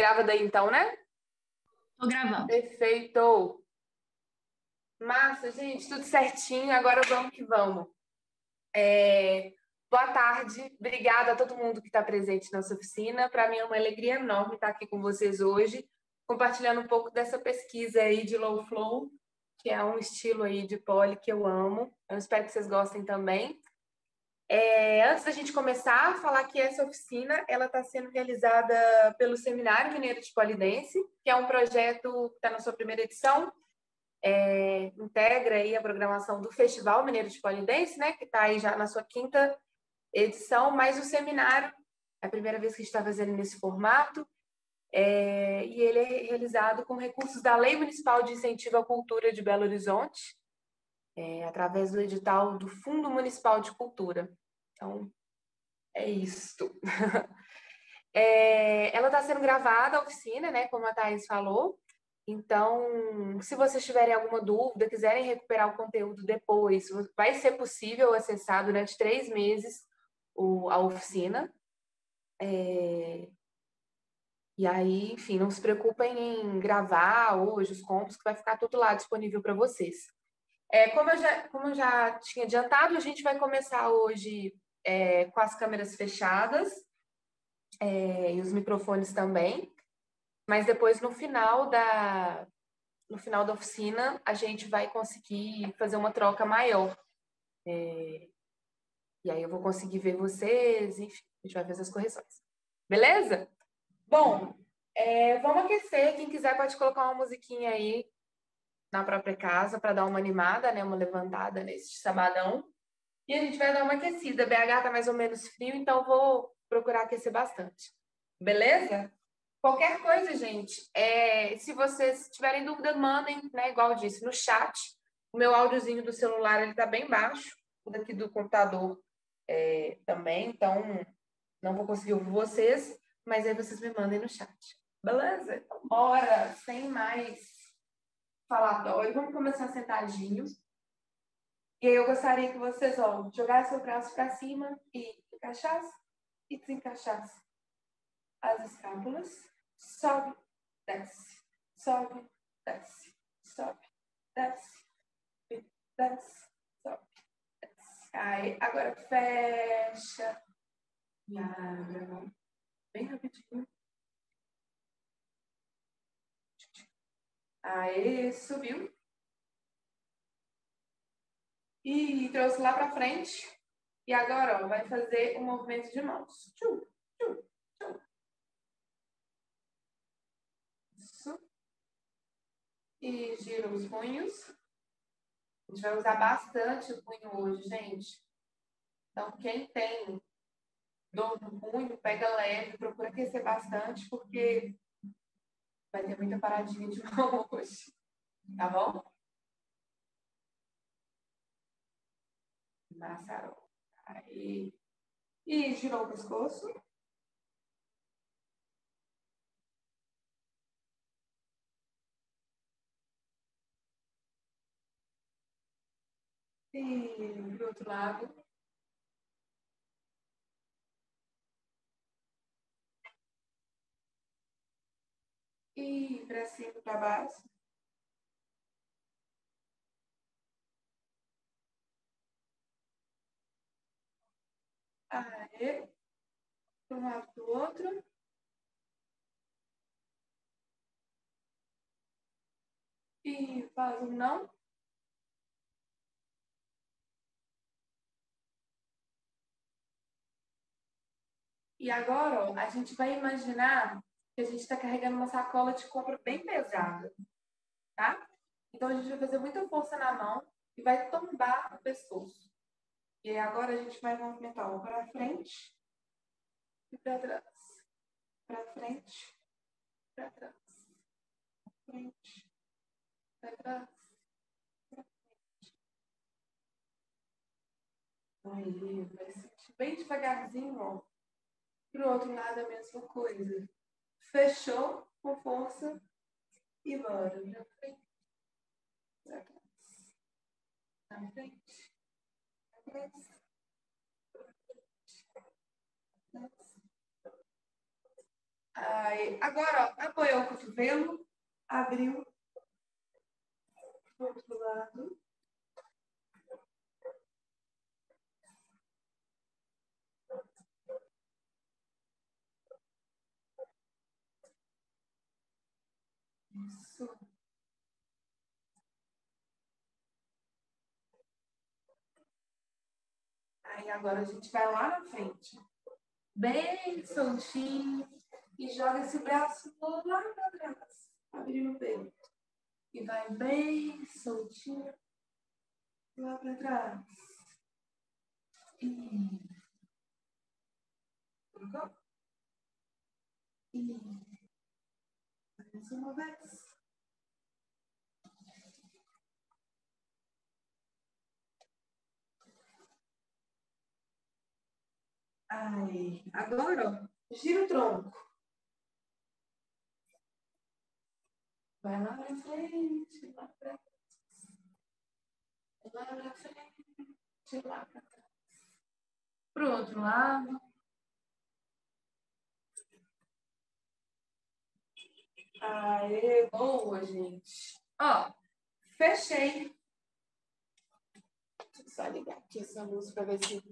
Grava daí então, né? Tô gravando. Perfeito. Massa, gente, tudo certinho. Agora vamos que vamos. É... Boa tarde, obrigada a todo mundo que está presente na nossa oficina. Para mim é uma alegria enorme estar aqui com vocês hoje, compartilhando um pouco dessa pesquisa aí de low flow, que é um estilo aí de poli que eu amo. Eu espero que vocês gostem também. É, antes da gente começar, falar que essa oficina ela está sendo realizada pelo Seminário Mineiro de Polidense, que é um projeto que está na sua primeira edição, é, integra aí a programação do Festival Mineiro de Polidense, né, que está aí já na sua quinta edição, mas o seminário é a primeira vez que a gente está fazendo nesse formato, é, e ele é realizado com recursos da Lei Municipal de Incentivo à Cultura de Belo Horizonte, é, através do edital do Fundo Municipal de Cultura. Então, é isto. é, ela está sendo gravada, a oficina, né, como a Thais falou. Então, se vocês tiverem alguma dúvida, quiserem recuperar o conteúdo depois, vai ser possível acessar durante três meses o, a oficina. É, e aí, enfim, não se preocupem em gravar hoje os compos, que vai ficar tudo lá disponível para vocês. É, como, eu já, como eu já tinha adiantado, a gente vai começar hoje é, com as câmeras fechadas é, e os microfones também. Mas depois, no final da, no final da oficina, a gente vai conseguir fazer uma troca maior. É, e aí eu vou conseguir ver vocês, enfim, a gente vai fazer as correções. Beleza? Bom, é, vamos aquecer. Quem quiser pode colocar uma musiquinha aí na própria casa para dar uma animada, né? Uma levantada nesse sabadão. E a gente vai dar uma aquecida. BH tá mais ou menos frio, então vou procurar aquecer bastante. Beleza? Qualquer coisa, gente, é, se vocês tiverem dúvida, mandem, né? Igual eu disse, no chat. O meu áudiozinho do celular ele tá bem baixo. O daqui do computador é, também, então não vou conseguir ouvir vocês, mas aí vocês me mandem no chat. Beleza? Então, bora, sem mais falatório, vamos começar sentadinhos. E aí eu gostaria que vocês, ó, jogassem o braço para cima e encaixassem e desencaixassem as escápulas. Sobe, desce, sobe, desce, sobe, desce, desce, Aí, agora fecha e abre bem rapidinho. Aí, subiu. E trouxe lá para frente. E agora, ó, vai fazer um movimento de mãos. Tchum, tchum, tchum. Isso. E gira os punhos. A gente vai usar bastante o punho hoje, gente. Então, quem tem dor no punho, pega leve, procura aquecer bastante, porque vai ter muita paradinha de mão hoje. Tá bom? Massarou. Aí. E girou o pescoço. E do outro lado. E para cima, para baixo. Aê. De um lado para o outro. E faz um não. E agora, ó, a gente vai imaginar a gente está carregando uma sacola de compra bem pesada, tá? Então, a gente vai fazer muita força na mão e vai tombar o pescoço. E agora a gente vai movimentar o para frente e para trás. Para frente, para trás. Frente, para trás. Aí, vai sentir bem devagarzinho, ó para o outro lado a mesma coisa. Fechou com força e bora. Para frente. Para trás. Para frente. Para trás. Aí, agora, ó, apoiou o cotovelo, abriu do outro lado. Isso. Aí agora a gente vai lá na frente. Bem soltinho. E joga esse braço lá para trás. Abrindo o peito. E vai bem soltinho. Lá para trás. E... Colocou? Mais uma vez. Aí, agora, ó, gira o tronco. Vai lá pra frente, lá pra trás. Lá pra frente, lá pra trás. Pro outro lado. Aê, boa, gente. Ó, fechei. Deixa eu só ligar aqui essa luz para ver se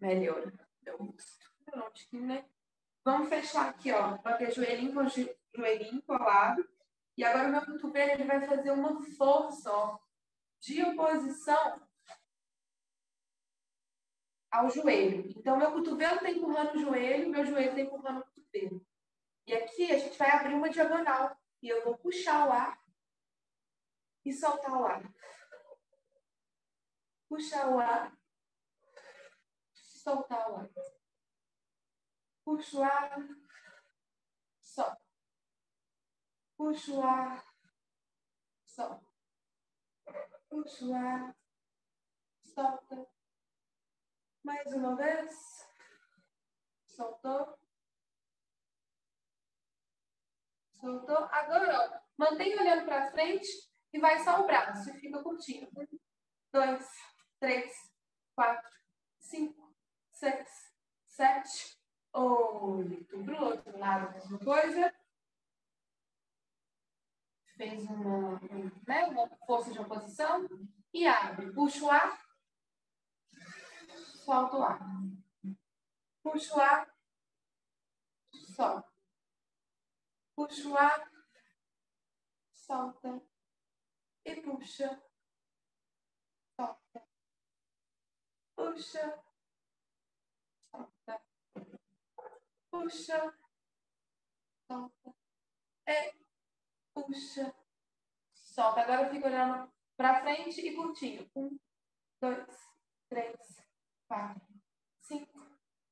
melhora. Pronto, né? Vamos fechar aqui, ó. Bater joelhinho com joelhinho colado. E agora o meu cotovelo ele vai fazer uma força, ó, de oposição ao joelho. Então, meu cotovelo está empurrando o joelho, meu joelho está empurrando o cotovelo. E aqui a gente vai abrir uma diagonal. E eu vou puxar o ar e soltar o ar. Puxar o ar, soltar o ar. Puxa o ar, solta. Puxa o ar, solta. Puxa o ar, solta. Mais uma vez. Soltou. Soltou. Agora, ó, mantém olhando para frente e vai só o braço e fica curtindo. Um, dois, três, quatro, cinco, seis, sete, oito. Para o outro lado, a mesma coisa. Fez uma, né, uma força de oposição e abre. Puxa o ar. Solta o ar. Puxa o ar. Solta. Puxa o ar, solta e puxa, solta, puxa, solta, puxa, solta e puxa, solta. Agora fica olhando para frente e curtindo. Um, dois, três, quatro, cinco,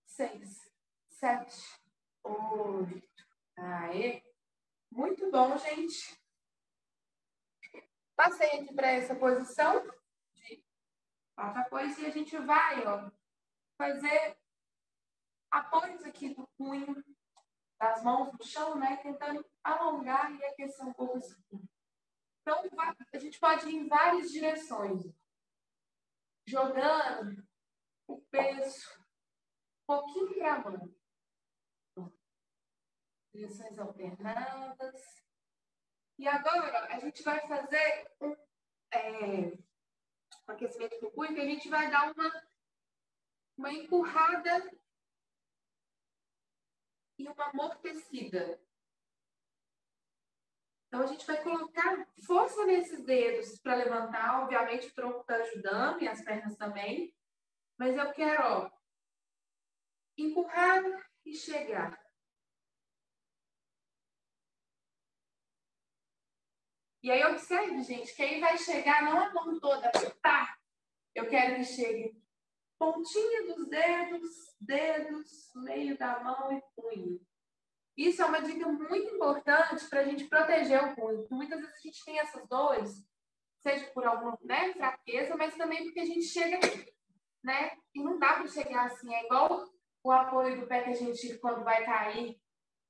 seis, sete, oito. Aê! Muito bom, gente. Passei aqui para essa posição de quatro apoios e a gente vai, ó, fazer apoios aqui do punho, das mãos no chão, né? Tentando alongar e aquecer um pouco esse punho. Então, a gente pode ir em várias direções. Jogando o peso um pouquinho para a mão direções alternadas. E agora a gente vai fazer um, é, um aquecimento do punho, que a gente vai dar uma, uma empurrada e uma amortecida. Então, a gente vai colocar força nesses dedos para levantar. Obviamente, o tronco está ajudando e as pernas também. Mas eu quero, ó, empurrar e chegar. E aí observe, gente, que aí vai chegar não a mão toda, tá? Eu quero que chegue pontinha dos dedos, dedos, meio da mão e punho. Isso é uma dica muito importante para a gente proteger o punho. Muitas vezes a gente tem essas dores, seja por alguma né, fraqueza, mas também porque a gente chega, né? E não dá para chegar assim. É igual o apoio do pé que a gente, quando vai cair,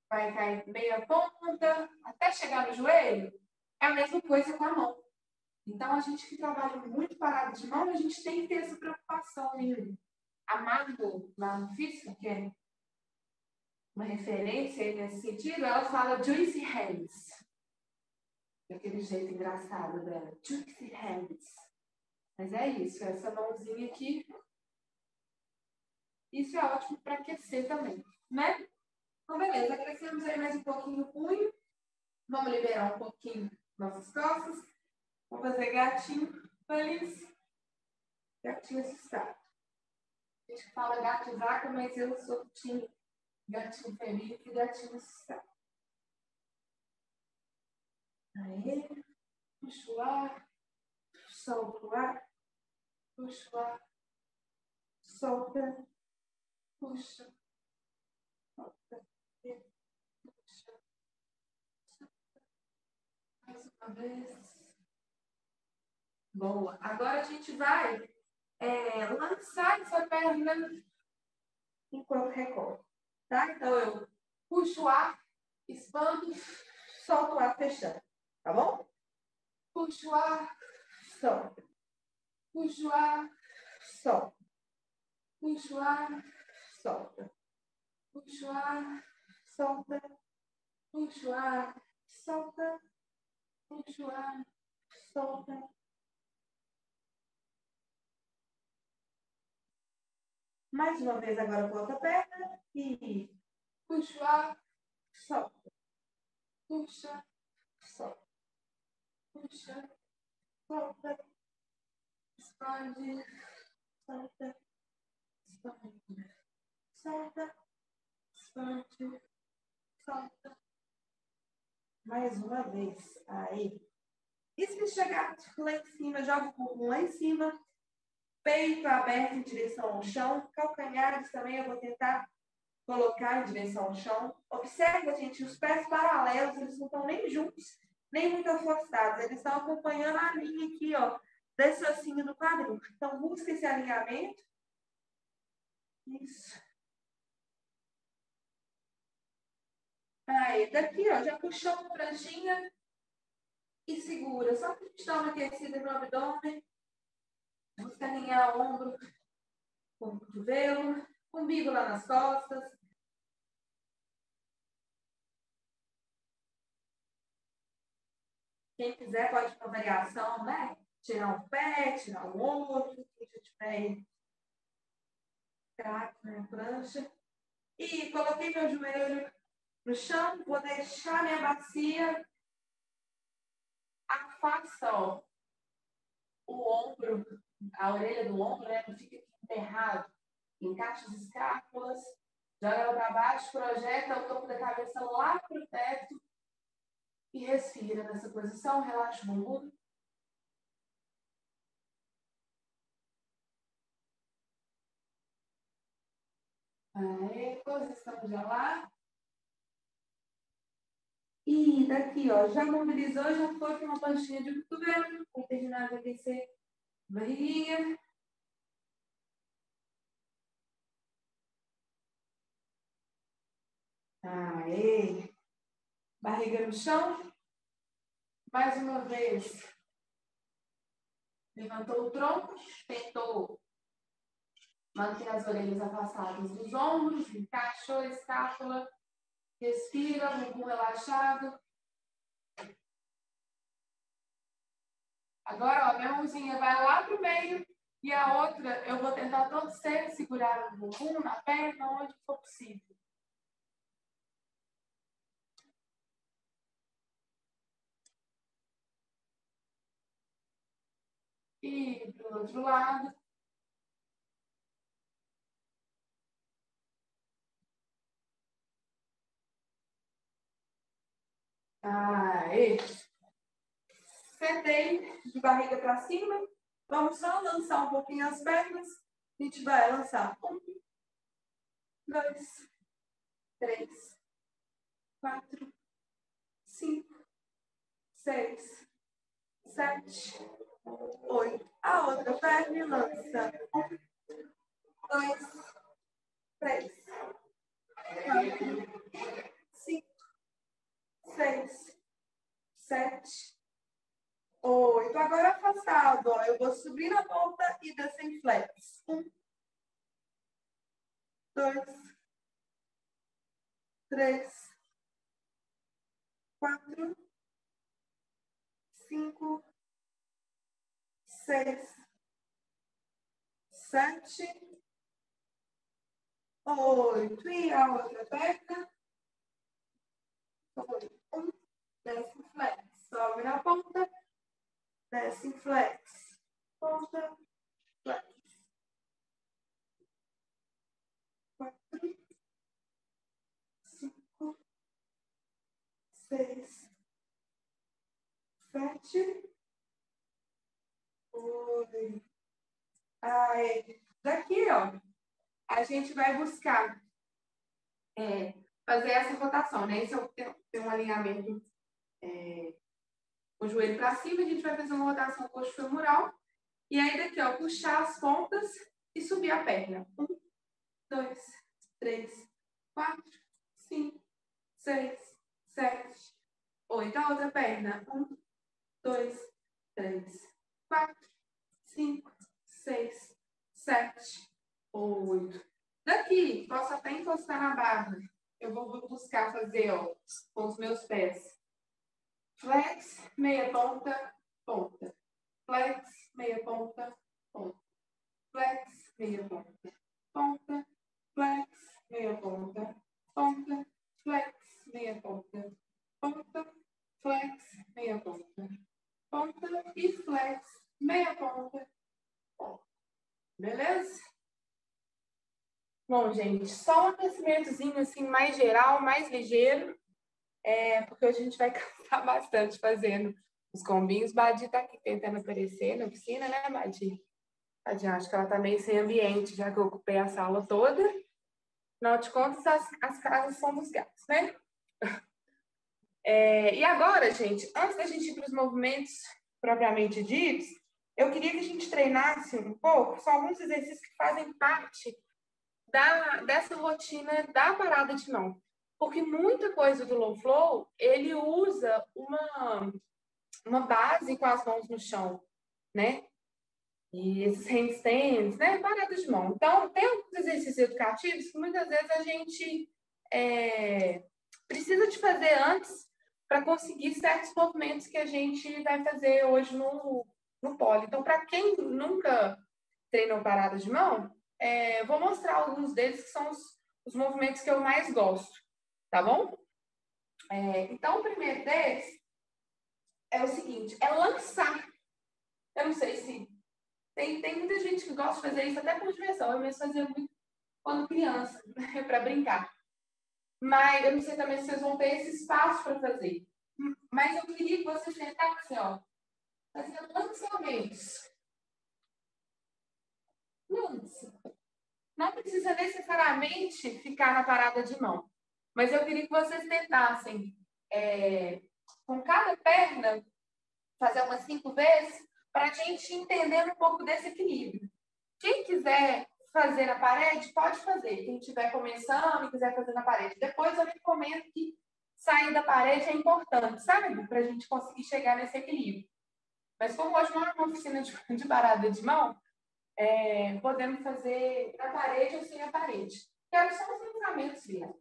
vai cair meia ponta, até chegar no joelho. É a mesma coisa com a mão. Então, a gente que trabalha muito parado de mão, a gente tem que ter essa preocupação em amado na física, que é uma referência nesse sentido, ela fala juicy hands. Daquele jeito engraçado dela. Juicy hands. Mas é isso, essa mãozinha aqui. Isso é ótimo para aquecer também, né? Então, beleza, aquecemos aí mais um pouquinho o punho. Vamos liberar um pouquinho nossas costas. Vamos fazer gatinho feliz. Gatinho assustado. A gente fala gato vaca, mas eu sou gatinho feliz e gatinho assustado. Aí, puxa o ar, solta o ar, puxa o ar, solta, puxa, solta, puxa, solta. Mais uma vez. Boa. Agora a gente vai é, lançar essa perna enquanto recorre. Tá? Então eu puxo o ar, expando, solto o ar fechando. Tá bom? Puxo o ar, solta. Puxo o ar, solta. Puxo o ar, solta. Puxo o ar, solta. Puxo o ar, solta. Ar, solta. Mais uma vez agora volta a perna e puxa solta. Puxa, solta. Puxa, solta. Expande, solta. Expande, solta. Expande, solta. Mais uma vez. Aí. E se chegar lá em cima, joga o corpo lá em cima peito aberto em direção ao chão, calcanhares também eu vou tentar colocar em direção ao chão. Observa, gente, os pés paralelos, eles não estão nem juntos, nem muito afastados, eles estão acompanhando a linha aqui, ó, desse ossinho do quadril. Então, busca esse alinhamento. Isso. Aí, daqui, ó, já puxou uma pranchinha e segura, só para a gente dar uma aquecida no abdômen. Alinhar o ombro com o cotovelo, umbigo lá nas costas. Quem quiser pode uma variação, né? Tirar um pé, tirar o outro, quem já tiver craque na prancha. E coloquei meu joelho no chão, vou deixar minha bacia. Afasta, ó, o ombro a orelha do ombro, né? Não fica enterrado. Encaixa as escápulas, joga ela para baixo, projeta o topo da cabeça lá para o teto e respira nessa posição, relaxa o bumbum. Aí, posição já lá. E daqui, ó, já mobilizou, já foi para uma panchinha de cotovelo, para terminar de aquecer barriguinha. Aê. Barriga no chão. Mais uma vez. Levantou o tronco, tentou manter as orelhas afastadas dos ombros, encaixou a escápula, respira, bumbum relaxado. Agora, ó, minha mãozinha vai lá pro meio e a outra eu vou tentar torcer, segurar o bumbum na perna, onde for possível. E pro outro lado. Aê! Sentei de barriga para cima. Vamos só lançar um pouquinho as pernas. A gente vai lançar um, dois, três, quatro, cinco, seis, sete, oito. A outra perna lança um, dois, três, quatro, seis, sete, oito. Agora afastado, ó. Eu vou subir na ponta e descer em flex. Um, dois, três, quatro, cinco, seis, sete, oito. E a outra perna. Um, desce flex. Sobe na ponta, desce flex. Ponta, flex. Quatro, cinco, seis, sete, oito. Aí, daqui, ó, a gente vai buscar é, fazer essa rotação, né? Esse é o, tem um alinhamento é, com o joelho para cima, a gente vai fazer uma rotação coxo femoral. E aí daqui, ó, puxar as pontas e subir a perna. Um, dois, três, quatro, cinco, seis, sete, oito. A outra perna. Um, dois, três, quatro, cinco, seis, sete, oito. Daqui, posso até encostar na barra. Eu vou buscar fazer, ó, com os meus pés. Flex, meia ponta, ponta. Flex, meia ponta, ponta. Flex, meia ponta, ponta. Flex, meia ponta, ponta. Flex, meia ponta, ponta. Flex, meia ponta, ponta. E flex, meia ponta, Beleza? Bom, gente, só um aquecimentozinho assim mais geral, mais ligeiro, é, porque a gente vai cansar bastante fazendo os combinhos. Badi tá aqui tentando aparecer na oficina, né, Badi? Badi, acho que ela tá meio sem ambiente, já que eu ocupei a sala toda. Afinal de contas, as, as casas são dos gatos, né? É, e agora, gente, antes da gente ir para os movimentos propriamente ditos, eu queria que a gente treinasse um pouco, só alguns exercícios que fazem parte da, dessa rotina da parada de mão. Porque muita coisa do low flow, ele usa uma, uma base com as mãos no chão, né? E esses handstands, né? Parada de mão. Então, tem alguns exercícios educativos que muitas vezes a gente é, precisa de fazer antes para conseguir certos movimentos que a gente vai fazer hoje no, no pole. Então, para quem nunca treinou parada de mão, é, vou mostrar alguns deles que são os, os, movimentos que eu mais gosto, tá bom? É, então, o primeiro deles é o seguinte, é lançar. Eu não sei se... Tem, tem muita gente que gosta de fazer isso até por diversão. Eu mesmo fazia muito quando criança, para brincar. Mas eu não sei também se vocês vão ter esse espaço para fazer. Mas eu queria que vocês tentassem, ó, fazer lançamentos. Lance. Não precisa necessariamente ficar na parada de mão. Mas eu queria que vocês tentassem, é, com cada perna, fazer umas cinco vezes, para a gente entender um pouco desse equilíbrio. Quem quiser fazer na parede, pode fazer. Quem estiver começando e quiser fazer na parede. Depois eu recomendo que sair da parede é importante, sabe? Para a gente conseguir chegar nesse equilíbrio. Mas como hoje não é uma oficina de, de parada de mão, é, podemos fazer na parede ou sem a parede. Quero só os lançamentos mesmo.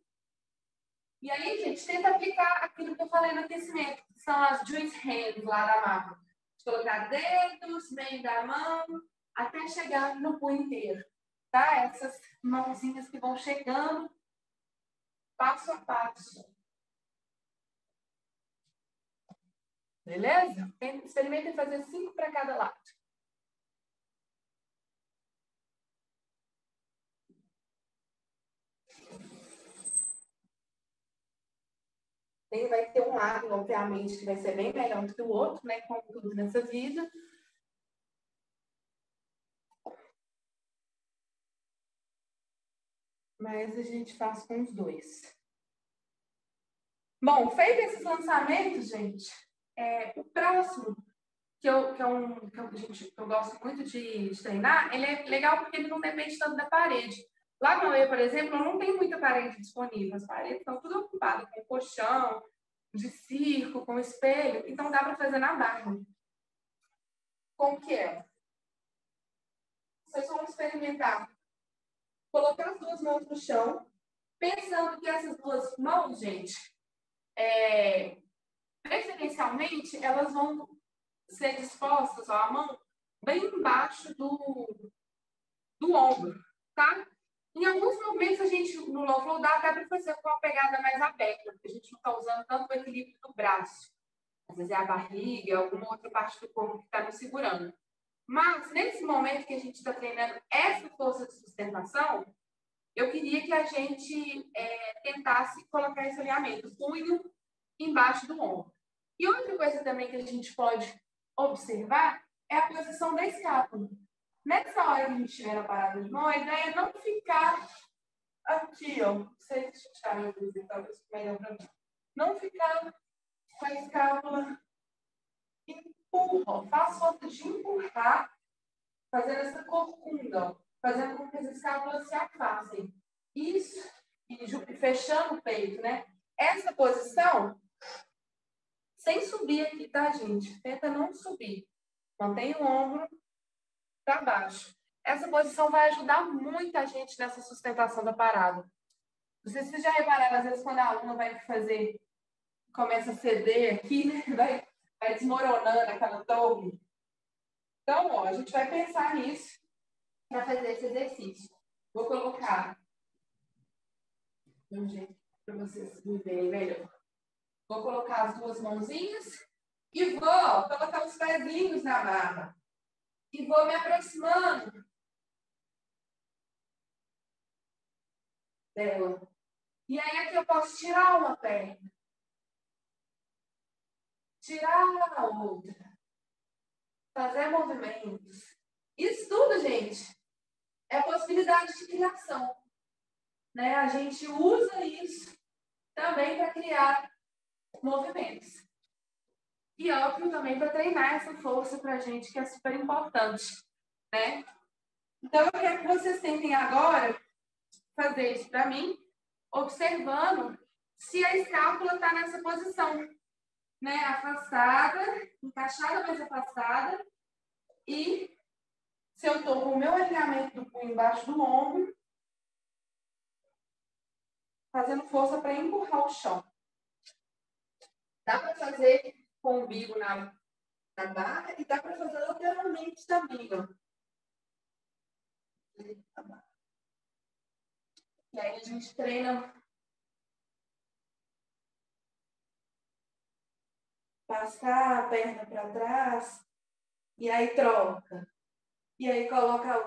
E aí, gente, tenta aplicar aquilo que eu falei no aquecimento, que são as joint hands lá da mapa. De colocar dedos, meio da mão, até chegar no punho inteiro. Tá? Essas mãozinhas que vão chegando passo a passo. Beleza? Experimentem fazer cinco para cada lado. Tem, vai ter um lado, obviamente, que vai ser bem melhor do que o outro, né? Como tudo nessa vida. Mas a gente faz com os dois. Bom, feito esses lançamentos, gente, é, o próximo, que eu, que, é um, que, eu, gente, que eu gosto muito de, de, treinar, ele é legal porque ele não depende tanto da parede. Lá no eu, por exemplo, não tenho muita parede disponível. As paredes estão tudo ocupadas com colchão, de circo, com espelho. Então, dá para fazer na barra. Como que é? Vocês vão experimentar. Colocar as duas mãos no chão, Pensando que essas duas mãos, gente, é, preferencialmente, elas vão ser dispostas, ó, a mão bem embaixo do, do ombro, tá? Em alguns momentos, a gente, no low flow, dá até para fazer com uma pegada mais aberta, porque a gente não está usando tanto o equilíbrio do braço. Às vezes é a barriga, alguma outra parte do corpo que está nos segurando. Mas, nesse momento que a gente está treinando essa força de sustentação, eu queria que a gente é, tentasse colocar esse alinhamento, punho embaixo do ombro. E outra coisa também que a gente pode observar é a posição da escápula. Nessa hora que a gente estiver na parada de mão, a ideia é não ficar aqui, ó. Não sei se deixar a luz, talvez melhor para mim. Não ficar com a escápula empurra, faz força de empurrar, fazendo essa corcunda, ó, fazendo com que as escápulas se afastem. Isso, e fechando o peito, né? Essa posição, sem subir aqui, tá, gente? Tenta não subir. Mantém o ombro para baixo. Essa posição vai ajudar muita gente nessa sustentação da parada. Se vocês já repararam, às vezes, quando a aluna vai fazer, começa a ceder aqui, né? Vai, vai desmoronando aquela torre. Então, ó, a gente vai pensar nisso para fazer esse exercício. Vou colocar um jeito para vocês me verem melhor. Vou colocar as duas mãozinhas e vou colocar os pezinhos na barra. E vou me aproximando dela. E aí aqui eu posso tirar uma perna. Tirar a outra. Fazer movimentos. Isso tudo, gente, é possibilidade de criação. Né? A gente usa isso também para criar movimentos. E óbvio também para treinar essa força para a gente, que é super importante, né? Então, eu quero que vocês tentem agora fazer isso para mim, observando se a escápula está nessa posição, né? Afastada, encaixada, mais afastada. E se eu estou com o meu alinhamento do punho embaixo do ombro, fazendo força para empurrar o chão. Dá para fazer com o umbigo na, na barra e dá para fazer lateralmente também, ó. E aí a gente treina passar a perna para trás e aí troca. E aí coloca a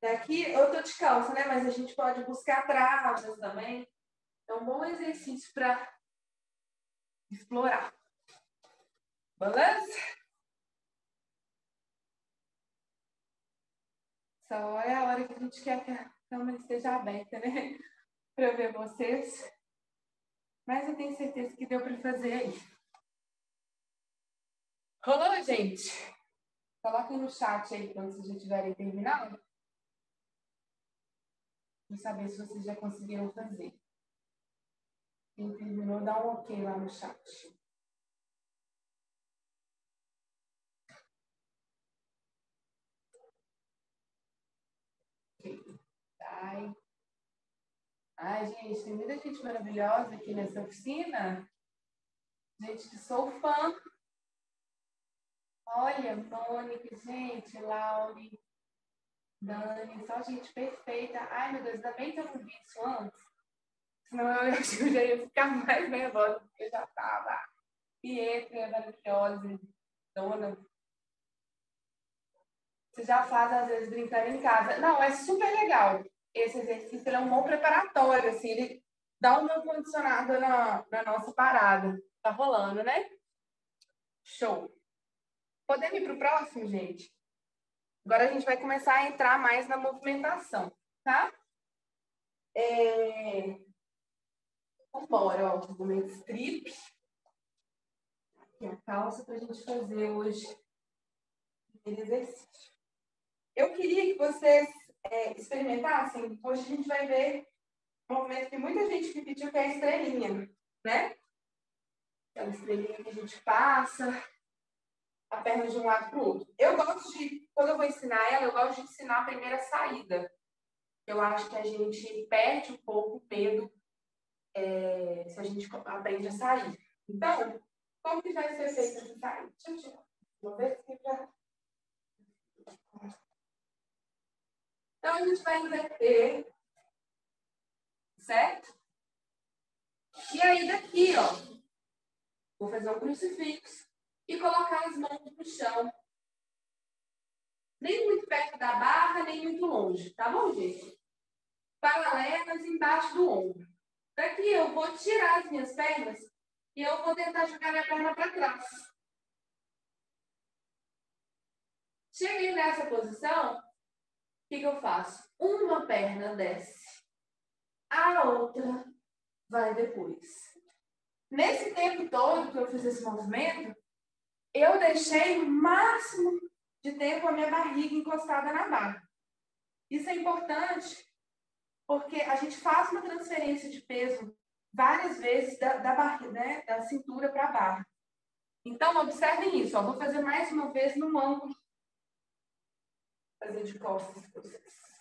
Daqui eu tô de calça, né? Mas a gente pode buscar travas também. É um bom exercício para explorar. Beleza? Essa hora é a hora que a gente quer que a câmera esteja aberta, né? para ver vocês. Mas eu tenho certeza que deu para fazer aí. Rolou, gente? Coloquem no chat aí quando vocês já estiverem terminando para saber se vocês já conseguiram fazer. Quem terminou, dá um ok lá no chat. Ai. Ai, gente, tem muita gente maravilhosa aqui nessa oficina. Gente que sou fã. Olha, Mônica, gente, Laure, Dani, só gente perfeita. Ai, meu Deus, ainda bem que eu não vi isso antes. Senão eu que eu já ia ficar mais nervosa, porque eu já estava. Pietra maravilhosa, dona. Você já faz, às vezes, brincando em casa. Não, é super legal. Esse exercício é um bom preparatório, assim, ele dá um bom condicionado na, na nossa parada. Tá rolando, né? Show. Podemos ir para o próximo, gente? Agora a gente vai começar a entrar mais na movimentação, tá? É... Vambora, ó, movimento strip. Aqui a calça para a gente fazer hoje aquele exercício. Eu queria que vocês é, experimentassem, hoje a gente vai ver um movimento que muita gente me pediu, que é a estrelinha, né? Aquela estrelinha que a gente passa, a perna de um lado para o outro. Eu gosto de, quando eu vou ensinar ela, eu gosto de ensinar a primeira saída. Eu acho que a gente perde um pouco o medo é, se a gente aprende a sair. Então, como que vai ser feita essa saída? Deixa eu tirar. Vou ver se já... Então, a gente vai inverter, certo? E aí, daqui, ó, vou fazer um crucifixo e colocar as mãos no chão. Nem muito perto da barra, nem muito longe, tá bom, gente? Paralelas embaixo do ombro. Daqui eu vou tirar as minhas pernas e eu vou tentar jogar minha perna para trás. Cheguei nessa posição, o que, que eu faço? Uma perna desce, a outra vai depois. Nesse tempo todo que eu fiz esse movimento, eu deixei o máximo de tempo a minha barriga encostada na barra. Isso é importante porque a gente faz uma transferência de peso várias vezes da, da, barriga, né, da cintura para a barra. Então, observem isso. Ó. Vou fazer mais uma vez no ângulo. Fazer de costas para vocês.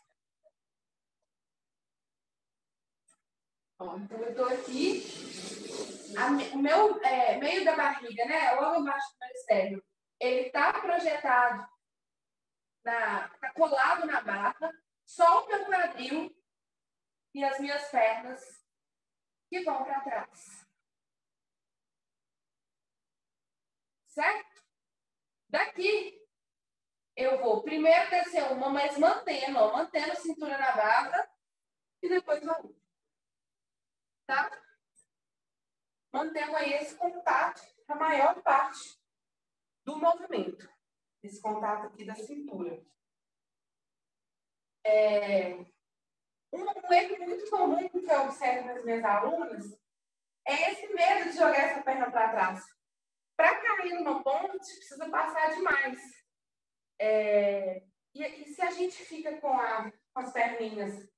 Ó, então, eu estou aqui. A, o meu é, meio da barriga, né? Logo abaixo do meu ele está projetado, está colado na barra. Só o meu quadril e as minhas pernas que vão para trás. Certo? Daqui, eu vou primeiro descer uma, mas mantendo, ó, mantendo a cintura na barra e depois outra. Tá? Mantendo aí esse contato a maior parte do movimento. Esse contato aqui da cintura. É, um, um erro muito comum que eu observo nas minhas alunas é esse medo de jogar essa perna para trás. Para cair numa ponte, precisa passar demais. É, e, e, se a gente fica com, a, com as perninhas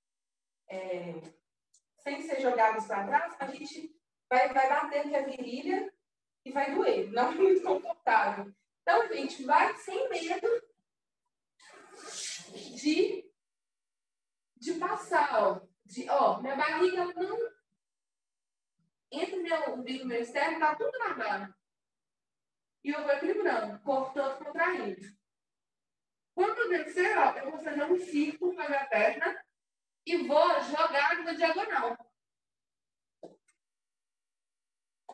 é, sem ser jogadas para trás, a gente vai, vai bater aqui a virilha e vai doer. Não é muito confortável. Então, gente, vai sem medo de de passar, ó. De, ó, minha barriga não. Entre meu umbigo e meu externo, tá tudo na barra. E eu vou equilibrando, cortando, contraindo. Quando eu descer, ó, eu vou fazer um círculo com a minha perna e vou jogar na diagonal.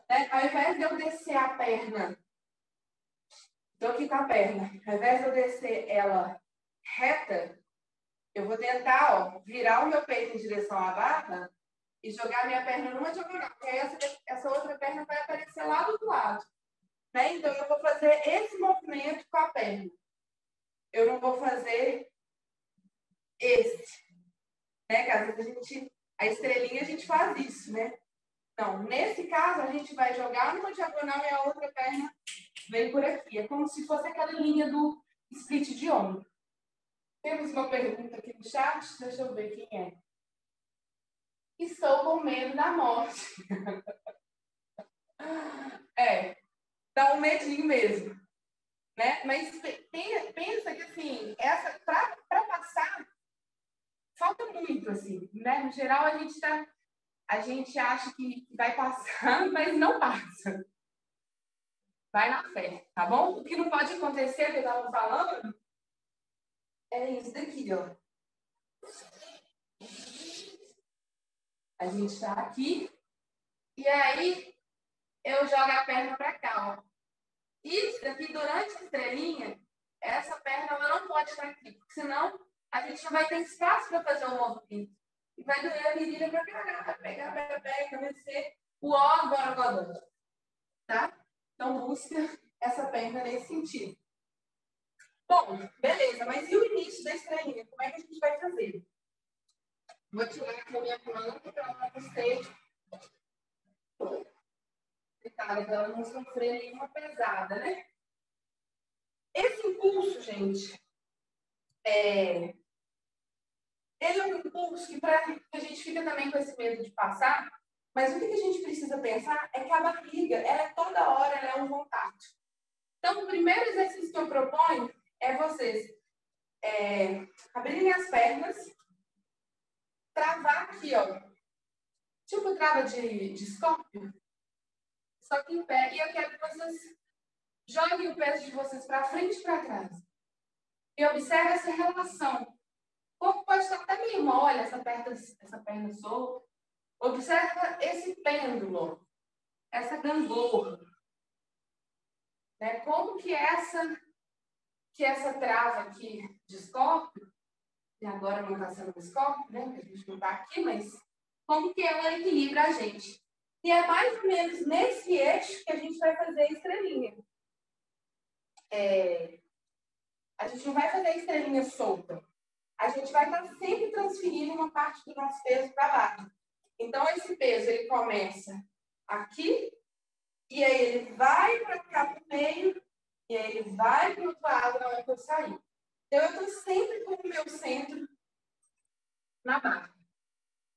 É, ao invés de eu descer a perna, estou aqui com a perna, ao invés de eu descer ela reta, eu vou tentar ó, virar o meu peito em direção à barra e jogar minha perna numa diagonal. Porque aí essa, essa outra perna vai aparecer lá do outro lado. Né? Então, eu vou fazer esse movimento com a perna. Eu não vou fazer esse. Né? Que às vezes a gente, a estrelinha, a gente faz isso, né? Não, nesse caso, a gente vai jogar numa diagonal e a outra perna vem por aqui. É como se fosse aquela linha do split de ombro. Temos uma pergunta aqui no chat, deixa eu ver quem é. Estou com medo da morte. é, dá um medinho mesmo. Né? Mas pensa que assim, para passar falta muito assim, né? No geral a gente tá a gente acha que vai passar, mas não passa. Vai na fé, tá bom? O que não pode acontecer, que eu estava falando, é isso daqui, ó. A gente está aqui. E aí, eu jogo a perna para cá, ó. Isso daqui, durante a estrelinha, essa perna ela não pode estar aqui, porque senão a gente não vai ter espaço para fazer o movimento. E vai doer a virilha para caralho, vai pegar, pega, pega, vai o ó, agora. Tá? Então, busca essa perna nesse sentido. Bom, beleza, mas e o início da estrelinha? Como é que a gente vai fazer? Vou tirar aqui a minha planta para ela não ser para ela não sofrer nenhuma pesada, né? Esse impulso, gente, é... ele é um impulso que pra... a gente fica também com esse medo de passar, mas o que a gente precisa pensar é que a barriga, ela é toda hora ela é um contato. Então, o primeiro exercício que eu proponho é vocês é, abrirem as pernas, travar aqui, ó. Tipo trava de, de. Só que em pé. E eu quero que vocês joguem o peso de vocês para frente e para trás. E observe essa relação. O corpo pode estar até meio mole, essa perna, essa perna solta. Observa esse pêndulo, essa gangorra. Né? Como que essa, que essa trava aqui de escópio, e agora não está sendo escópio, né? A gente não está aqui, mas como que ela equilibra a gente. E é mais ou menos nesse eixo que a gente vai fazer a estrelinha. É, a gente não vai fazer a estrelinha solta. A gente vai estar sempre transferindo uma parte do nosso peso para baixo. Então, esse peso, ele começa aqui e aí ele vai para cá para o meio, e aí ele vai para o outro lado na hora que eu sair. Então, eu estou sempre com o meu centro na barra.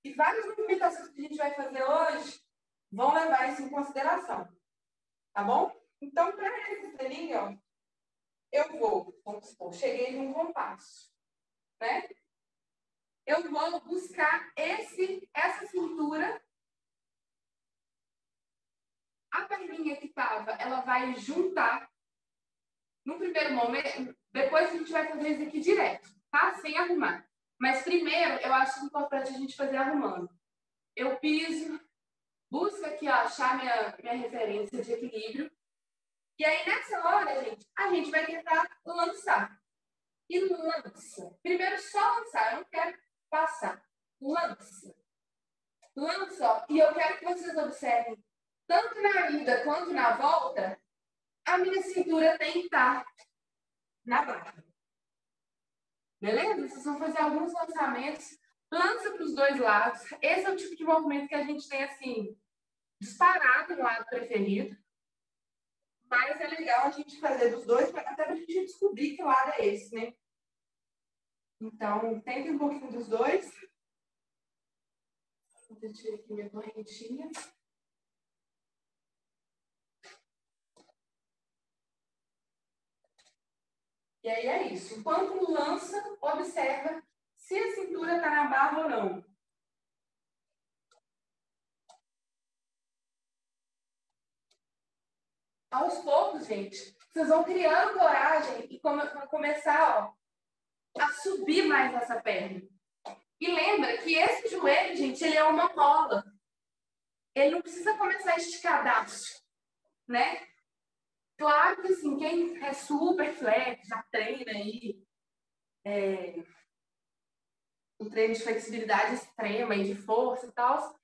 E várias movimentações que a gente vai fazer hoje vão levar isso em consideração. Tá bom? Então, para essa estrelinha, ó, eu vou, vamos supor, cheguei num compasso, né? Eu vou buscar esse, essa cintura a perninha que estava, ela vai juntar no primeiro momento, depois a gente vai fazer isso aqui direto, tá? Sem arrumar. Mas primeiro, eu acho importante a gente fazer arrumando. Eu piso, busco aqui, ó, achar minha, minha referência de equilíbrio. E aí, nessa hora, gente, a gente vai tentar lançar. E lança. Primeiro, só lançar. Eu não quero passar. Lança. Lança, ó. E eu quero que vocês observem tanto na ida quanto na volta, a minha cintura tem que estar na barra. Beleza? Vocês vão fazer alguns lançamentos, lança para os dois lados. Esse é o tipo de movimento que a gente tem, assim, disparado no lado preferido. Mas é legal a gente fazer dos dois, até para a gente descobrir que lado é esse, né? Então, tente um pouquinho dos dois. Vou tirar aqui minha correntinha. E aí é isso. Enquanto lança, observa se a cintura está na barra ou não. Aos poucos, gente, vocês vão criando coragem e come começar ó, a subir mais essa perna. E lembra que esse joelho, gente, ele é uma mola. Ele não precisa começar esticadaço, né? Claro que, assim, quem é super flex, já treina aí, é, um treino de flexibilidade extrema e de força e tal,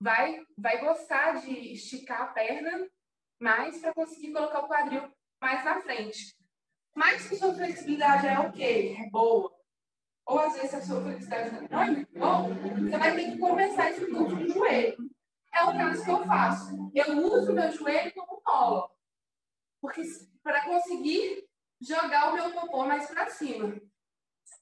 vai, vai gostar de esticar a perna mais para conseguir colocar o quadril mais na frente. Mas se a sua flexibilidade é ok, é boa, ou às vezes a sua flexibilidade não é muito boa, você vai ter que começar esse curso no joelho. É o caso que eu faço. Eu uso meu joelho como mola. Porque para conseguir jogar o meu popô mais para cima.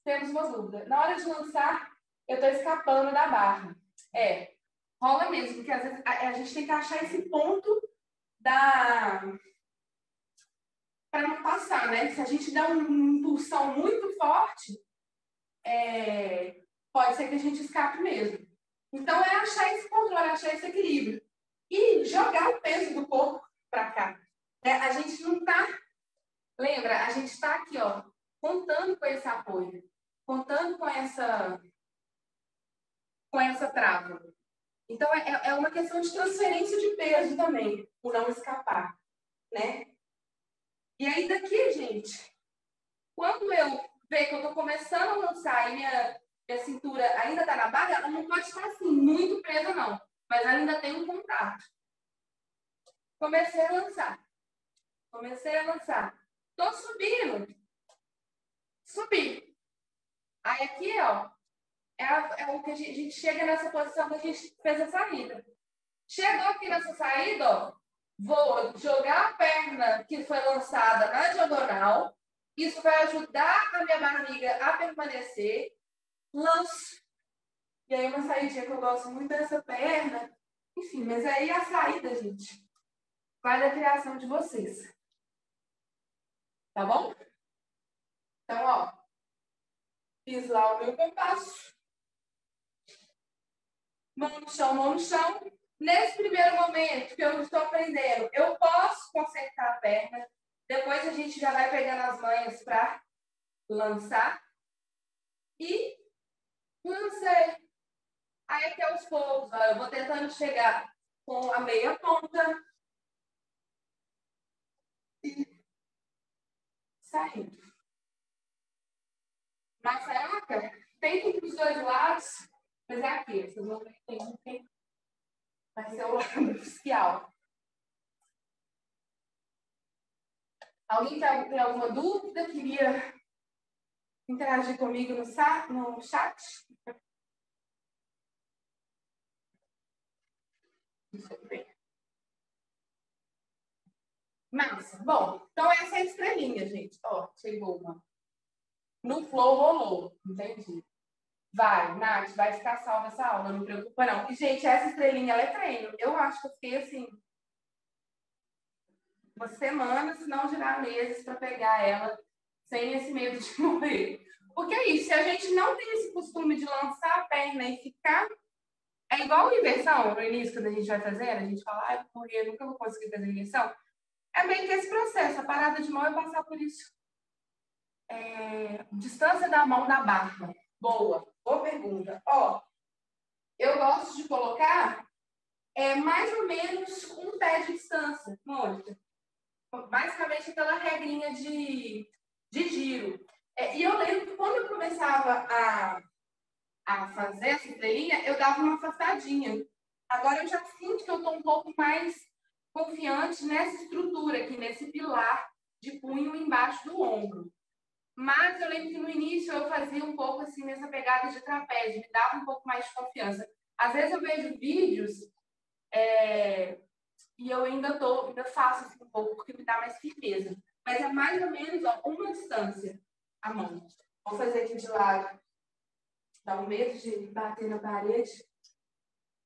Temos uma dúvida. Na hora de lançar, eu estou escapando da barra. É, rola mesmo, porque às vezes a, a gente tem que achar esse ponto da para não passar, né? Se a gente dá uma impulsão muito forte, é, pode ser que a gente escape mesmo. Então, é achar esse controle, achar esse equilíbrio. E jogar o peso do corpo para cá. É, a gente não está. Lembra, a gente está aqui, ó, contando com esse apoio, contando com essa, com essa trava. Então, é, é uma questão de transferência de peso também, o não escapar, né? E aí, daqui, gente, quando eu ver que eu estou começando a lançar e minha, minha cintura ainda está na barra, ela não pode estar assim, muito presa, não. Mas ainda tem um contato. Comecei a lançar. Comecei a lançar. Tô subindo. Subi. Aí aqui, ó, é, a, é o que a gente, a gente, chega nessa posição que a gente fez a saída. Chegou aqui nessa saída, ó, vou jogar a perna que foi lançada na diagonal. Isso vai ajudar a minha barriga a permanecer. Lanço. E aí uma saída que eu gosto muito dessa perna. Enfim, mas aí a saída, gente, vai da criação de vocês. Tá bom? Então, ó, fiz lá o meu compasso. Mão no chão, mão no chão. Nesse primeiro momento que eu estou aprendendo, eu posso concentrar a perna. Depois a gente já vai pegando as manhas para lançar. E lancei. Aí aqui aos poucos, ó, eu vou tentando chegar com a meia ponta. E saindo. Mas caraca, tem que ir para os dois lados, mas é aqui. Vocês vão ver que tem um. Vai ser o lado fiscal. Alguém tem alguma dúvida? Queria interagir comigo no, no chat? Massa. Bom, então essa é a estrelinha, gente. Ó, chegou uma. No flow rolou, entendi. Vai, Nath, vai ficar salva essa aula, não preocupa não. E, gente, essa estrelinha, ela é treino. Eu acho que eu fiquei, assim, uma semana, se não girar meses, para pegar ela sem esse medo de morrer. Porque é isso, se a gente não tem esse costume de lançar a perna e ficar é igual inversão, no início, quando a gente vai fazendo, a gente fala, ah, porque eu nunca vou conseguir fazer inversão. É meio que esse processo, a parada de mão é passar por isso. É, distância da mão da barra. Boa, boa pergunta. Ó, eu gosto de colocar é, mais ou menos um pé de distância, Mônica. Basicamente aquela regrinha de, de giro. É, e eu lembro que quando eu começava a a fazer essa estrelinha, eu dava uma afastadinha. Agora eu já sinto que eu estou um pouco mais confiante nessa estrutura aqui, nesse pilar de punho embaixo do ombro. Mas eu lembro que no início eu fazia um pouco assim nessa pegada de trapézio, me dava um pouco mais de confiança. Às vezes eu vejo vídeos é, e eu ainda tô, ainda faço assim um pouco porque me dá mais firmeza. Mas é mais ou menos ó, uma distância a mão. Vou fazer aqui de lado dá um medo de bater na parede.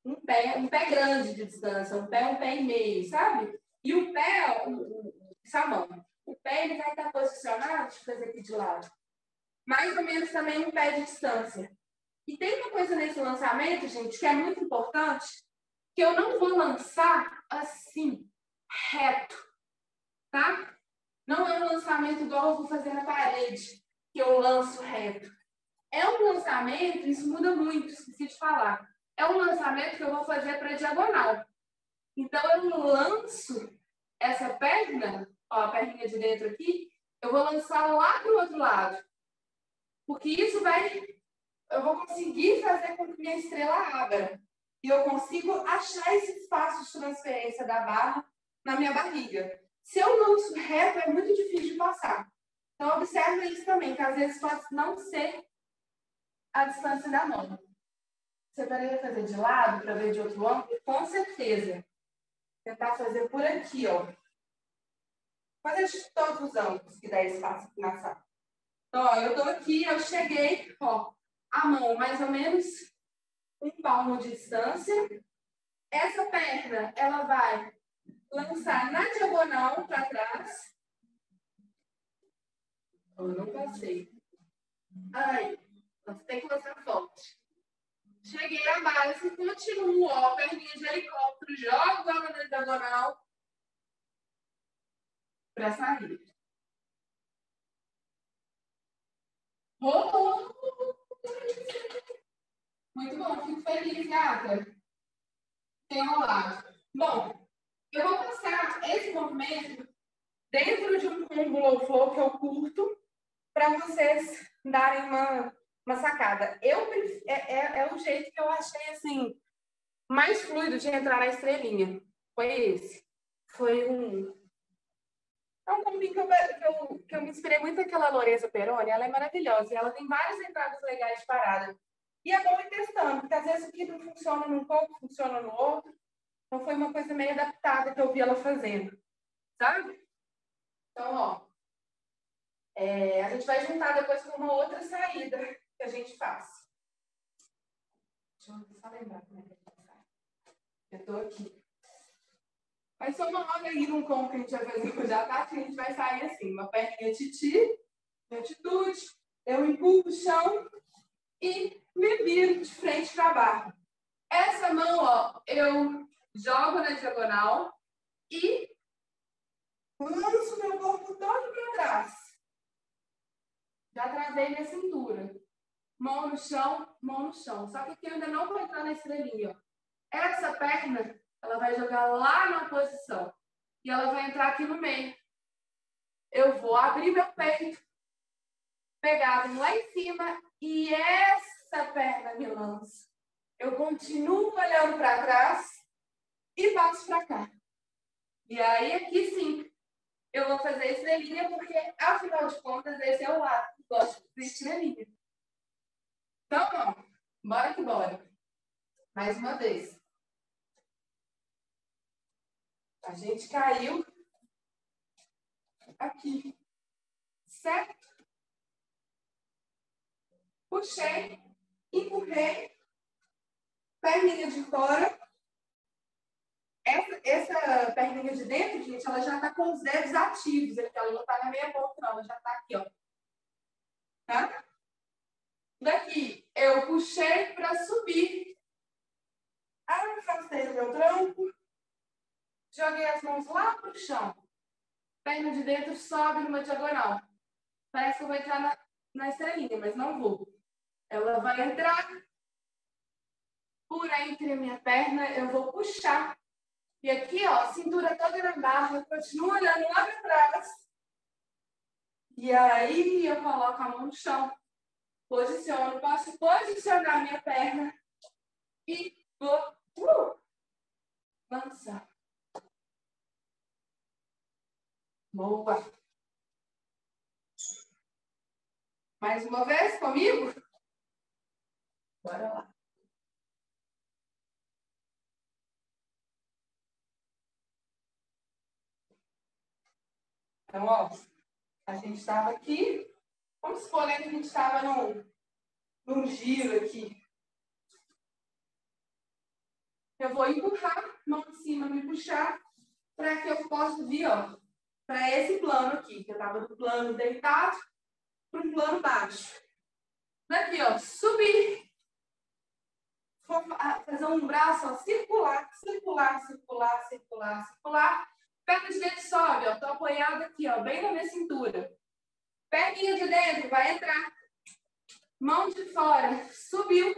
Um pé, um pé grande de distância, um pé, um pé e meio, sabe? E o pé, o, o, essa mão, o pé ele vai estar posicionado, deixa eu fazer aqui de lado, mais ou menos também um pé de distância. E tem uma coisa nesse lançamento, gente, que é muito importante, que eu não vou lançar assim, reto, tá? Não é um lançamento igual eu vou fazer na parede, que eu lanço reto. É um lançamento, isso muda muito, esqueci de falar. É um lançamento que eu vou fazer para diagonal. Então, eu lanço essa perna, ó, a perninha de dentro aqui, eu vou lançar lá para o outro lado. Porque isso vai. Eu vou conseguir fazer com que minha estrela abra. E eu consigo achar esse espaço de transferência da barra na minha barriga. Se eu lanço reto, é muito difícil de passar. Então, observe isso também, que às vezes pode não ser a distância da mão. Você poderia fazer de lado para ver de outro ângulo? Com certeza. Tentar fazer por aqui, ó. Fazer de todos os ângulos que dá espaço aqui na sala. Então, ó, eu tô aqui, eu cheguei, ó, a mão mais ou menos um palmo de distância. Essa perna, ela vai lançar na diagonal para trás. Eu não passei. Aí, você tem que lançar forte. Cheguei à base, continuo, ó, perninha de helicóptero, jogo ela na diagonal para sair. Oh, Muito bom, fico feliz, gata. Tem rolado. Bom, eu vou passar esse movimento dentro de um combo flow que eu curto para vocês darem uma uma sacada. Eu, é, é, é o jeito que eu achei, assim, mais fluido de entrar na estrelinha. Foi esse. Foi um... É um combinho que eu, que, eu, que eu me inspirei muito naquela Loreza Peroni. Ela é maravilhosa e ela tem várias entradas legais de parada. E é bom ir testando, porque às vezes o que não funciona num ponto, funciona no outro. Então foi uma coisa meio adaptada que eu vi ela fazendo. Sabe? Então, ó. É, a gente vai juntar depois com uma outra saída que a gente faz. Deixa eu só lembrar como é que a gente faz. Eu estou aqui. Mas só uma hora aí num como que a gente vai fazer hoje à tarde, a gente vai sair assim, uma perninha titi, atitude, eu empurro o chão e me viro de frente para baixo. Essa mão, ó, eu jogo na diagonal e lanço meu corpo todo para trás. Já travei minha cintura. Mão no chão, mão no chão. Só que aqui eu ainda não vou entrar na estrelinha, ó. Essa perna, ela vai jogar lá na posição. E ela vai entrar aqui no meio. Eu vou abrir meu peito, pegar lá em cima e essa perna me lança. Eu continuo olhando para trás e passo para cá. E aí, aqui sim, eu vou fazer estrelinha, porque, afinal de contas, esse é o que gosto de estrelinha. Então, bora que bora. Mais uma vez. A gente caiu aqui, certo? Puxei, empurrei, perninha de fora. Essa, essa perninha de dentro, gente, ela já tá com os dedos ativos aqui. Ela não tá na meia ponta, não. Ela já tá aqui, ó. Tá? Daqui, eu puxei para subir. Afastei o meu tronco. Joguei as mãos lá pro chão. Perna de dentro sobe numa diagonal. Parece que eu vou entrar na, na estrelinha, mas não vou. Ela vai entrar por entre a minha perna, eu vou puxar. E aqui, ó, cintura toda na barra, continuo olhando lá para trás. E aí eu coloco a mão no chão. Posiciono, posso posicionar minha perna e vou uh, lançar. Boa. Mais uma vez comigo? Bora lá. Então, ó, a gente estava aqui, vamos supor né, que a gente estava num, num giro aqui. Eu vou empurrar, mão em cima, me puxar, para que eu possa vir, ó, para esse plano aqui, que eu estava no plano deitado para o plano baixo. Daqui, ó, subir. Fazer um braço ó, circular, circular, circular, circular, circular. Perna de dentro sobe, ó. Tô apoiada aqui, ó, bem na minha cintura. Perninha de dentro, vai entrar. Mão de fora, subiu.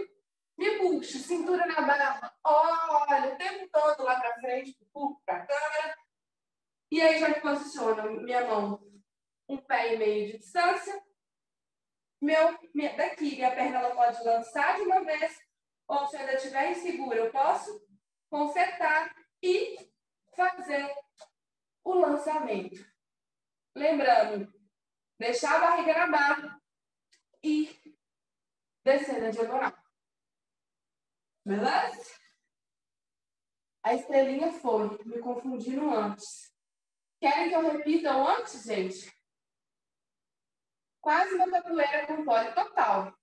Me puxa, cintura na barra. Olha, o tempo todo lá pra frente, pulo pra câmera. E aí já posiciono minha mão um pé e meio de distância. Meu, minha, daqui, minha perna ela pode lançar de uma vez, ou se ainda estiver insegura, eu posso consertar e fazer o lançamento. Lembrando, deixar a barriga na barra e descer na diagonal. Beleza? A estrelinha foi, me confundindo antes. Querem que eu repita antes, gente? Quase uma capoeira com pole total.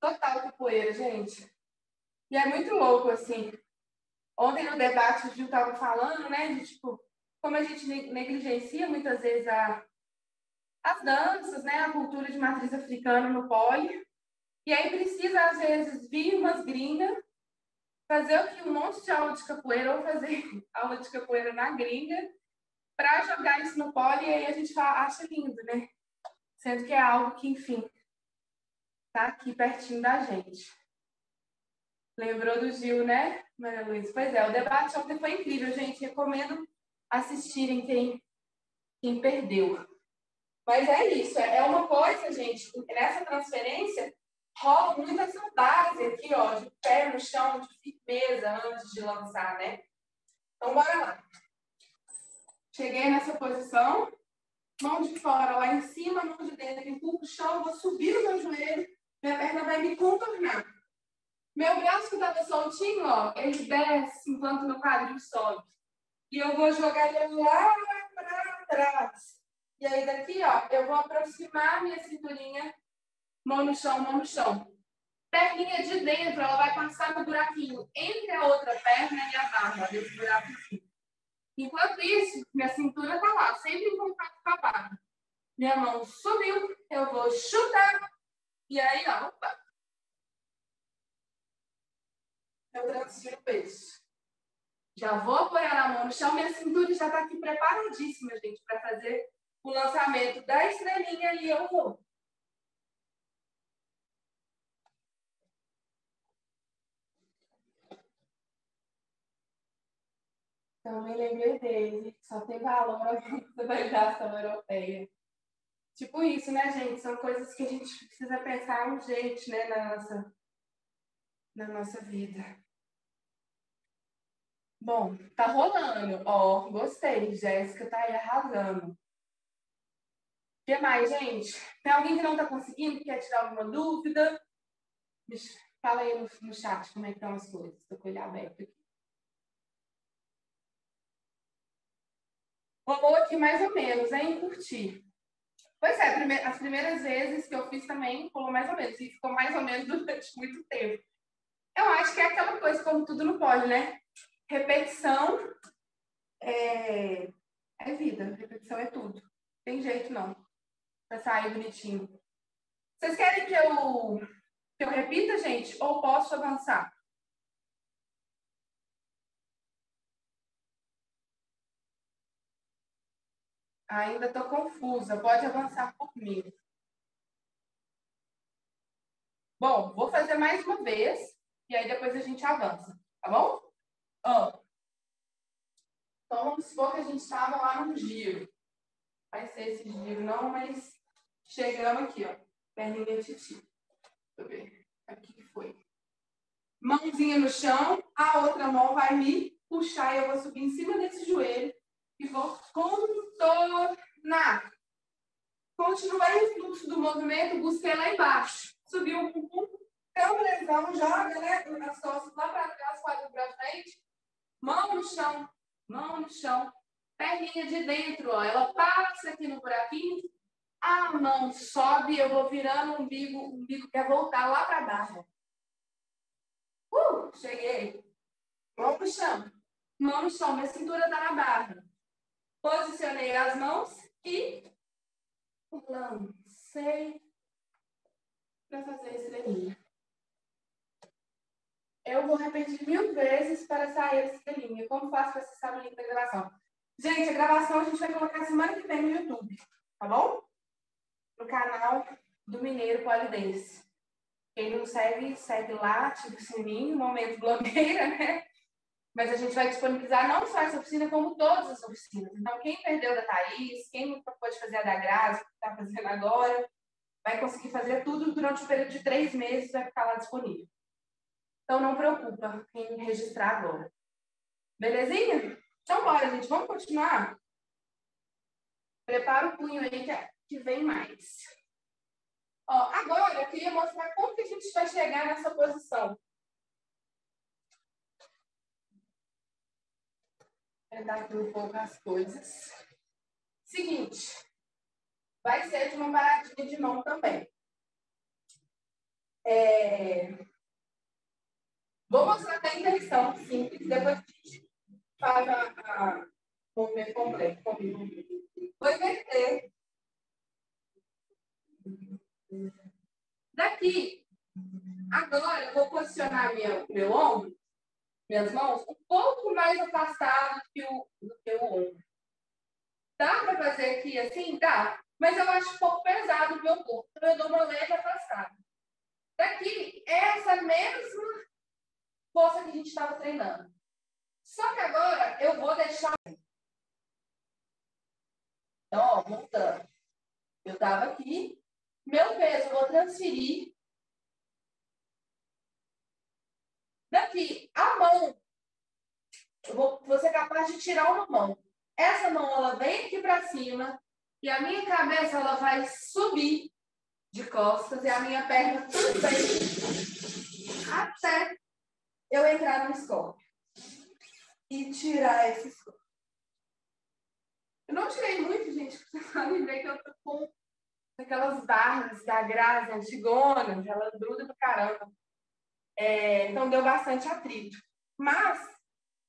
Total capoeira, gente. E é muito louco, assim. Ontem no debate o Gil estava falando, né, de tipo, como a gente negligencia muitas vezes a, as danças, né, a cultura de matriz africana no pole. E aí precisa, às vezes, vir umas gringas, fazer o que um monte de aula de capoeira, ou fazer aula de capoeira na gringa, para jogar isso no pole, e aí a gente fala, acha lindo, né? Sendo que é algo que, enfim, tá aqui pertinho da gente. Lembrou do Gil, né, Maria Luísa? Pois é, o debate ontem foi incrível, gente. Recomendo assistirem quem, quem perdeu. Mas é isso, é uma coisa, gente, nessa transferência rola muito essa base aqui, ó, de pé no chão, de firmeza antes de lançar, né? Então, bora lá. Cheguei nessa posição, mão de fora lá em cima, mão de dentro, empurro o chão, vou subir o meu joelho, minha perna vai me contornar. Meu braço que estava soltinho, ó, ele desce enquanto meu quadril sobe. E eu vou jogar ele lá para trás. E aí daqui, ó, eu vou aproximar minha cinturinha, mão no chão, mão no chão. Perninha de dentro, ela vai passar no buraquinho entre a outra perna e a barra, desse buraco. Enquanto isso, minha cintura tá lá, sempre em contato com a barra. Minha mão subiu, eu vou chutar. E aí, ó, opa. Eu transfiro o peso. Já vou apoiar a mão no chão, minha cintura já está aqui preparadíssima, gente, para fazer o lançamento da estrelinha e eu vou. Então, me lembrei dele. Só tem valor a validação europeia. Tipo isso, né, gente? São coisas que a gente precisa pensar jeito, né, na nossa, na nossa vida. Bom, tá rolando. Ó, gostei. Jéssica tá aí arrasando. O que mais, gente? Tem alguém que não tá conseguindo, que quer tirar alguma dúvida? Fala aí no, no chat como é que estão as coisas. Tô com ele aberto aqui. Rolou aqui mais ou menos, hein? Curti. Pois é, as primeiras vezes que eu fiz também rolou mais ou menos. E ficou mais ou menos durante muito tempo. Eu acho que é aquela coisa, como tudo não pode, né? Repetição é, é vida. Repetição é tudo. Tem jeito não. Pra sair bonitinho. Vocês querem que eu, que eu repita, gente? Ou posso avançar? Ainda estou confusa. Pode avançar por mim. Bom, vou fazer mais uma vez e aí depois a gente avança, tá bom? Então, vamos supor que a gente estava lá no giro. Vai ser esse giro não, mas chegamos aqui, ó. Perninha titi. Deixa eu ver. Aqui que foi. Mãozinha no chão, a outra mão vai me puxar e eu vou subir em cima desse joelho e vou contornar. Continuei o fluxo do movimento, busquei lá embaixo. Subiu o bumbum, então lesão, joga né, as costas lá para trás, quadril para frente. Mão no chão, mão no chão. Perninha de dentro, ó, ela passa aqui no buraquinho. A mão sobe, eu vou virando o umbigo, o umbigo quer voltar lá para baixo. Uh, cheguei. Mão no chão. Mão no chão, minha cintura tá na barra. Posicionei as mãos e lancei para fazer a estrelinha. Eu vou repetir mil vezes para sair a estrelinha. Como faço para acessar o link da gravação? Gente, a gravação a gente vai colocar semana que vem no YouTube, tá bom? No canal do Mineiro Polidense. Quem não segue, segue lá, ativa o sininho, momento blogueira, né? Mas a gente vai disponibilizar não só essa oficina, como todas as oficinas. Então, quem perdeu da Thaís, quem não pode fazer a da Grazi, que está fazendo agora, vai conseguir fazer tudo durante um período de três meses, vai ficar lá disponível. Então, não preocupa em registrar agora. Belezinha? Então, bora, gente. Vamos continuar? Prepara o punho aí que, é, que vem mais. Ó, agora, eu queria mostrar como que a gente vai chegar nessa posição. Aqui um pouco as coisas. Seguinte, vai ser de uma paradinha de mão também. É... Vou mostrar até a inversão simples, depois a gente faz a, o movimento completo Vou inverter. Daqui, agora eu vou posicionar minha, meu ombro minhas mãos um pouco mais afastado do que o, do que o ombro. Dá para fazer aqui assim? Dá. Mas eu acho um pouco pesado o meu corpo. Então eu dou uma leve afastada. Daqui, essa mesma força que a gente estava treinando. Só que agora eu vou deixar. Então, ó, voltando. Eu estava aqui. Meu peso eu vou transferir Daqui, a mão, vou, vou ser capaz de tirar uma mão. Essa mão, ela vem aqui para cima e a minha cabeça, ela vai subir de costas e a minha perna também até eu entrar no escópio e tirar esse escópio. Eu não tirei muito, gente, porque vocês podem ver que eu tô com aquelas barras da Grazi antigona, ela gruda do caramba. É, então, deu bastante atrito. Mas,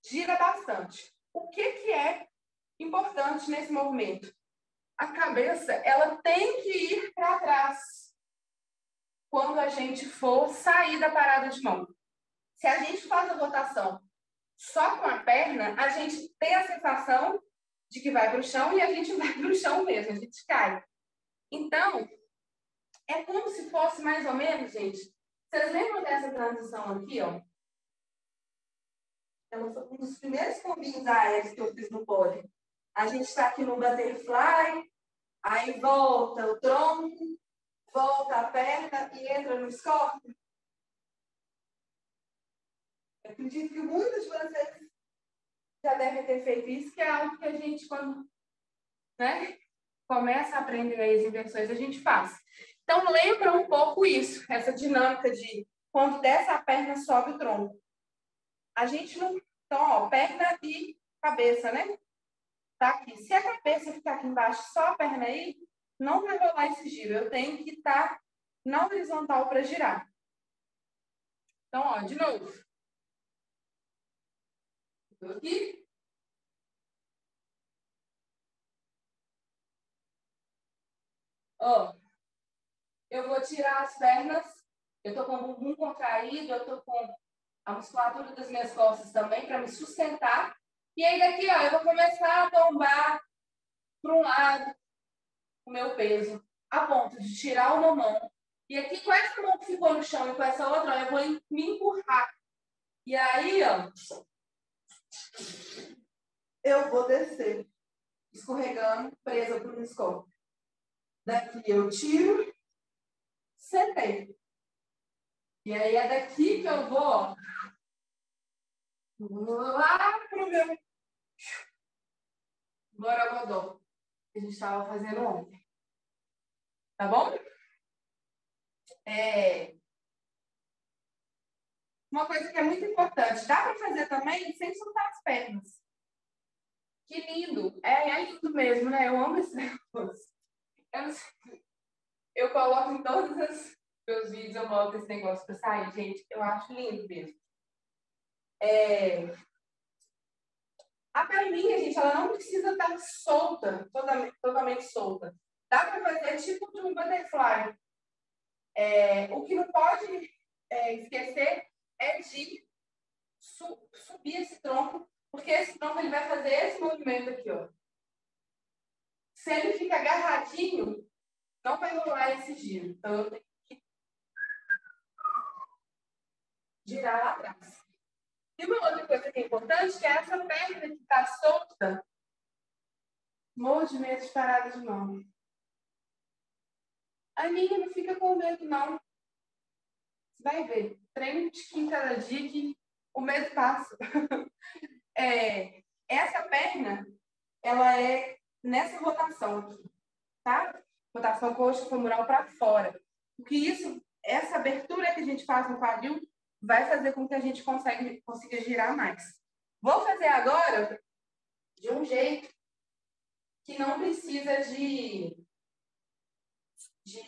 gira bastante. o que, que é importante nesse movimento? A cabeça, ela tem que ir para trás quando a gente for sair da parada de mão. Se a gente faz a rotação só com a perna, a gente tem a sensação de que vai para o chão e a gente vai para o chão mesmo, a gente cai. Então, é como se fosse mais ou menos, gente. Vocês lembram dessa transição aqui, ó? Um dos primeiros combinhos aéreos que eu fiz no pole. A gente está aqui no butterfly, aí volta o tronco, volta a perna e entra no escorpião. Eu acredito que muitos de vocês já devem ter feito isso, que é algo que a gente, quando né, começa a aprender as inversões, a gente faz. Então, lembra um pouco isso, essa dinâmica de quando desce a perna, sobe o tronco. A gente não. Então, ó, perna e cabeça, né? Tá aqui. Se a cabeça ficar aqui embaixo, só a perna aí, não vai rolar esse giro. Eu tenho que estar tá na horizontal para girar. Então, ó, de novo. Estou aqui. Ó, eu vou tirar as pernas. Eu estou com o bumbum contraído, eu estou com a musculatura das minhas costas também para me sustentar. E aí daqui, ó, eu vou começar a tombar para um lado o meu peso, a ponto de tirar uma mão. E aqui, com essa mão que ficou no chão e com essa outra, ó, eu vou me empurrar. E aí, ó, eu vou descer, escorregando, presa por um escopo. Daqui eu tiro, sentei. E aí é daqui que eu vou lá pro meu Borogodó, que a gente estava fazendo ontem. Tá bom? É... Uma coisa que é muito importante, dá para fazer também sem soltar as pernas. Que lindo! É, é lindo mesmo, né? Eu amo esse negócio. Eu, eu coloco em todos os meus vídeos, eu boto esse negócio para sair, gente. Eu acho lindo mesmo. É... A perninha, gente, ela não precisa estar solta, totalmente, solta. Dá para fazer tipo de um butterfly. É... O que não pode é, esquecer é de su subir esse tronco, porque esse tronco ele vai fazer esse movimento aqui, ó. Se ele fica agarradinho, não vai rolar esse giro. Então, eu tenho que girar lá atrás. E uma outra coisa que é importante, que é essa perna que está solta, movimento de parada de mão. A minha não fica com medo, não. Você vai ver. Treino de quinta cada dia que o medo passa. é, essa perna, ela é nessa rotação aqui, tá? Rotação coxa femoral para fora. Porque isso, essa abertura que a gente faz no quadril vai fazer com que a gente consiga, consiga girar mais. Vou fazer agora de um jeito que não precisa de, de,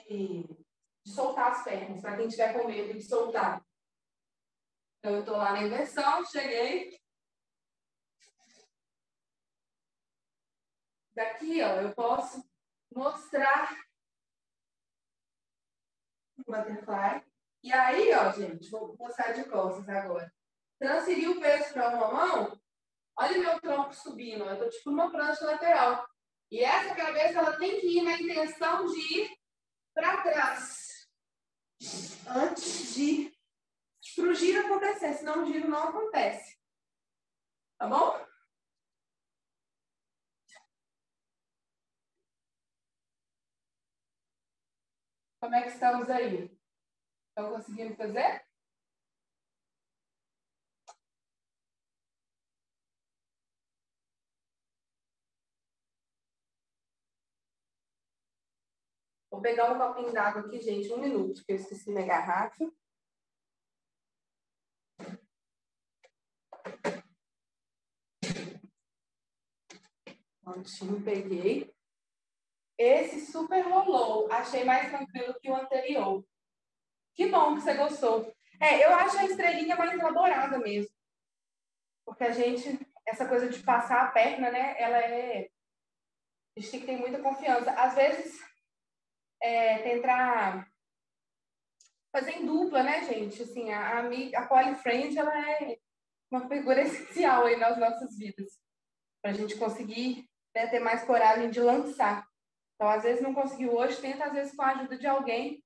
de soltar as pernas, para quem tiver com medo de soltar. Então, eu estou lá na inversão, cheguei. Daqui, ó, eu posso mostrar o butterfly. E aí, ó, gente, vou mostrar de costas agora. Transferir o peso para uma mão. Olha meu tronco subindo. Eu estou tipo numa prancha lateral. E essa cabeça ela tem que ir na intenção de ir para trás. Antes de para o giro acontecer, senão o giro não acontece. Tá bom? Como é que estamos aí? Estão conseguindo fazer? Vou pegar um copinho d'água aqui, gente, um minuto, que eu esqueci minha garrafa. Prontinho, peguei. Esse super rolou. Achei mais tranquilo que o anterior. Que bom que você gostou. É, eu acho a estrelinha mais elaborada mesmo. Porque a gente essa coisa de passar a perna, né? Ela é. A gente tem que ter muita confiança. Às vezes, é, tentar fazer em dupla, né, gente? Assim, a, a, a Polly Friend, ela é uma figura essencial aí nas nossas vidas. Para a gente conseguir né, ter mais coragem de lançar. Então, às vezes não conseguiu hoje, tenta às vezes com a ajuda de alguém.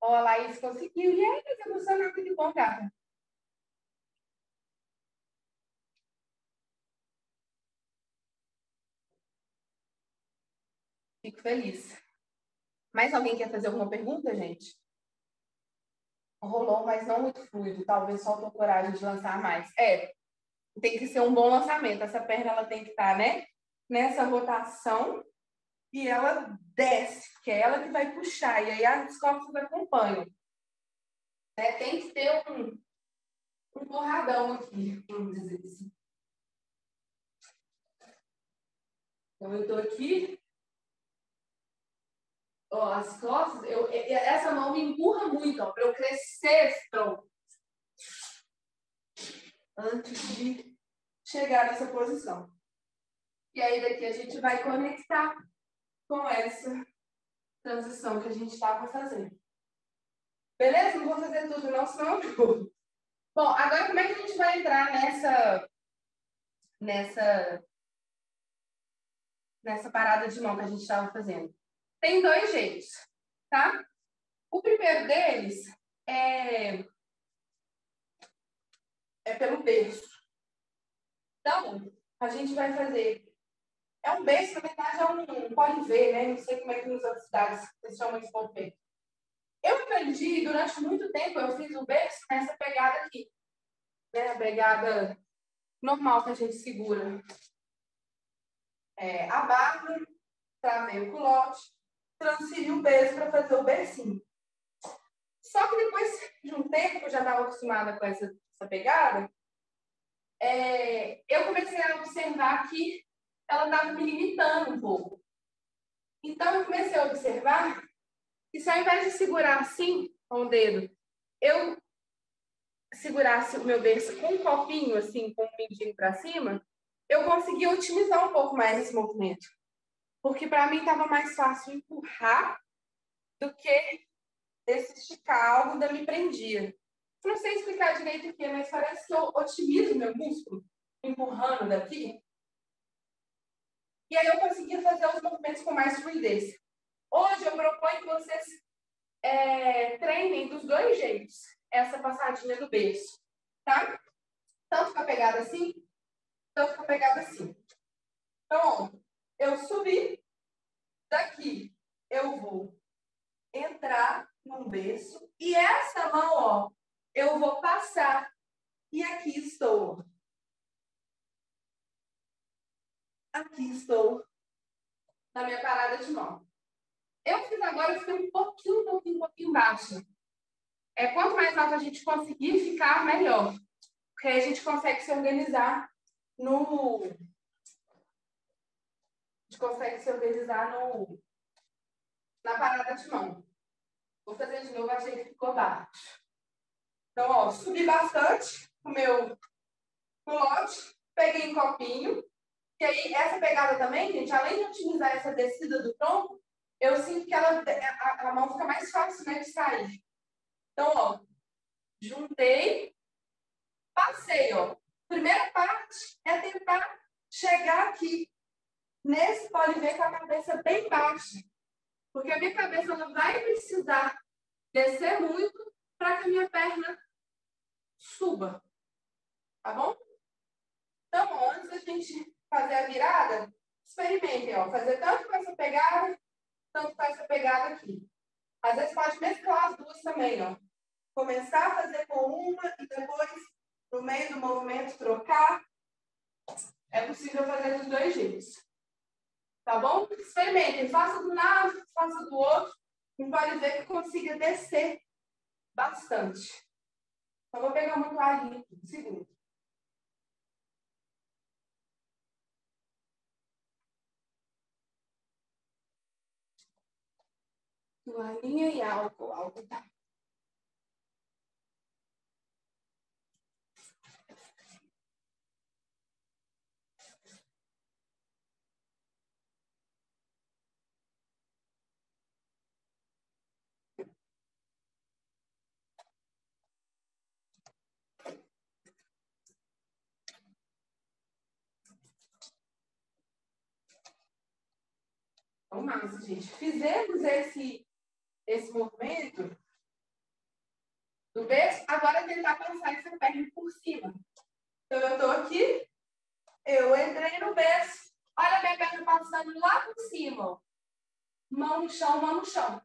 Ou a Laís conseguiu. E aí, mas emocionado, que bom, cara. Fico feliz. Mais alguém quer fazer alguma pergunta, gente? Rolou, mas não muito fluido. Talvez faltou coragem de lançar mais. É, tem que ser um bom lançamento. Essa perna ela tem que estar, tá, né? Nessa rotação e ela desce, que é ela que vai puxar. E aí as costas acompanham. É, tem que ter um, um borradão aqui, vamos dizer assim. Então, eu estou aqui ó, as costas, eu, essa mão me empurra muito, para eu crescer tronco. Antes de chegar nessa posição. E aí daqui a gente vai conectar com essa transição que a gente estava fazendo. Beleza? Não vou fazer tudo não, senão eu Bom, agora como é que a gente vai entrar nessa nessa nessa parada de mão que a gente estava fazendo? tem dois jeitos, tá? O primeiro deles é, é pelo berço. Então, a gente vai fazer. É um berço, na verdade, é um pode ver, né? Não sei como é que nos outras cidades eles chamam de ver. Eu aprendi, durante muito tempo, eu fiz o berço nessa pegada aqui. Né? A pegada normal que a gente segura. É, a barra, travei o culote, transferi o peso para fazer o bercinho. Só que depois de um tempo eu já estava acostumada com essa, essa pegada, é, eu comecei a observar que ela estava me limitando um pouco. Então, eu comecei a observar que se ao invés de segurar assim com o dedo, eu segurasse o meu berço com um copinho, assim, com o mindinho para cima, eu conseguia otimizar um pouco mais esse movimento. Porque para mim estava mais fácil empurrar do que esse esticar algo ainda me prendia. Não sei explicar direito o que, mas parece que eu otimizo meu músculo empurrando daqui. E aí eu conseguia fazer os movimentos com mais fluidez. Hoje eu proponho que vocês é, treinem dos dois jeitos essa passadinha do berço, tá? Tanto com a pegada assim, tanto com a pegada assim. Então, eu subi, daqui eu vou entrar num berço e essa mão, ó, eu vou passar e aqui estou. Aqui estou na minha parada de mão. Eu fiz agora, eu fiquei um pouquinho, um pouquinho, um pouquinho baixa. É, quanto mais alto a gente conseguir ficar, melhor. Porque aí a gente consegue se organizar no, gente consegue se organizar no, na parada de mão. Vou fazer de novo, achei que ficou baixo. Então, ó, subi bastante o meu culote, peguei em copinho, e aí essa pegada também, gente, além de otimizar essa descida do tronco, eu sinto que ela, a, a mão fica mais fácil, né, de sair. Então, ó, juntei, passei, ó. Primeira parte é tentar chegar aqui Nesse, pode ver com a cabeça bem baixa. Porque a minha cabeça não vai precisar descer muito para que a minha perna suba. Tá bom? Então, antes da gente fazer a virada, experimentem, ó. Fazer tanto com essa pegada, tanto com essa pegada aqui. Às vezes pode mesclar as duas também, ó. Começar a fazer com uma e depois, no meio do movimento, trocar. É possível fazer dos dois jeitos. Tá bom? Experimentem, faça do lado, faça do outro. E pode ver que consiga descer bastante. Só vou pegar uma toalhinha aqui, segundo. Toalhinha e álcool, algodão. Então, massa, gente. Fizemos esse esse movimento do berço, agora tentar passar essa perna por cima. Então, eu estou aqui, eu entrei no berço, olha a minha perna passando lá por cima, Mão no chão, mão no chão.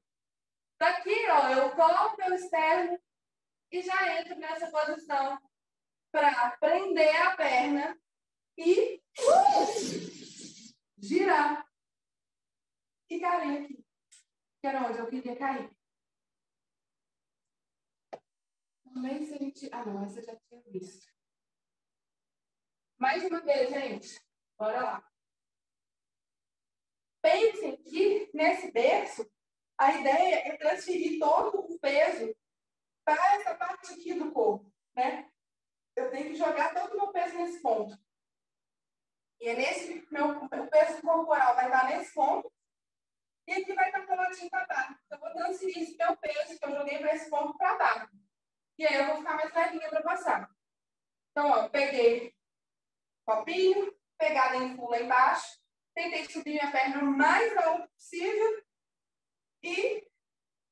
Daqui, ó, eu colo meu externo e já entro nessa posição para prender a perna e uh, girar. Cair aqui. Era onde eu queria cair. Também se a gente... Ah, não, essa eu já tinha visto. Mais uma vez, gente. Bora lá. Pensem que nesse berço, a ideia é transferir todo o peso para essa parte aqui do corpo, né? Eu tenho que jogar todo o meu peso nesse ponto. E é nesse, meu, meu peso corporal vai estar nesse ponto, e aqui vai estar coladinho para baixo. Então, eu vou transferir esse meu peso que eu joguei para esse ponto para baixo. E aí eu vou ficar mais levinha para passar. Então, ó, peguei copinho, pegada em full lá embaixo, tentei subir minha perna o mais alto possível e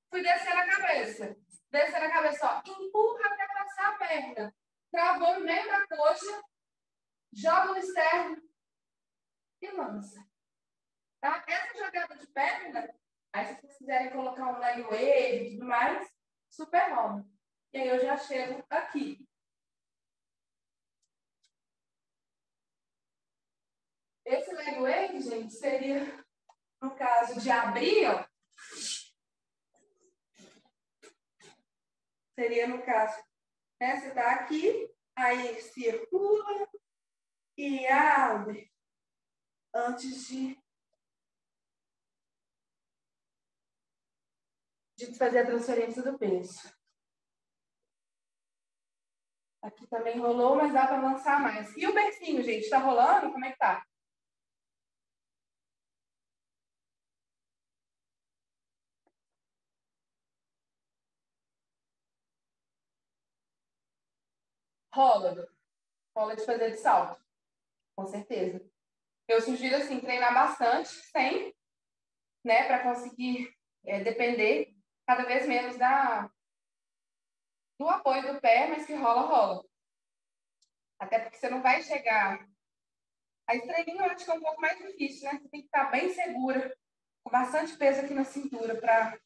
fui descer a cabeça. Descer a cabeça, ó, empurra para passar a perna. Travou no meio da coxa, joga no externo e lança. Tá? Essa jogada de perna, aí se vocês quiserem colocar um leg wave e tudo mais, super rola. E aí eu já chego aqui. Esse leg wave, gente, seria, no caso de abrir, ó, seria no caso, né? Você está aqui, aí circula e abre antes de, de fazer a transferência do peso. Aqui também rolou, mas dá para lançar mais. E o bercinho, gente, está rolando? Como é que tá? Rola. Rola de fazer de salto. Com certeza. Eu sugiro, assim, treinar bastante, sem, né, para conseguir é, depender cada vez menos da, do apoio do pé, mas que rola, rola. Até porque você não vai chegar. A estrelinha eu acho que é um pouco mais difícil, né? Você tem que estar bem segura, com bastante peso aqui na cintura para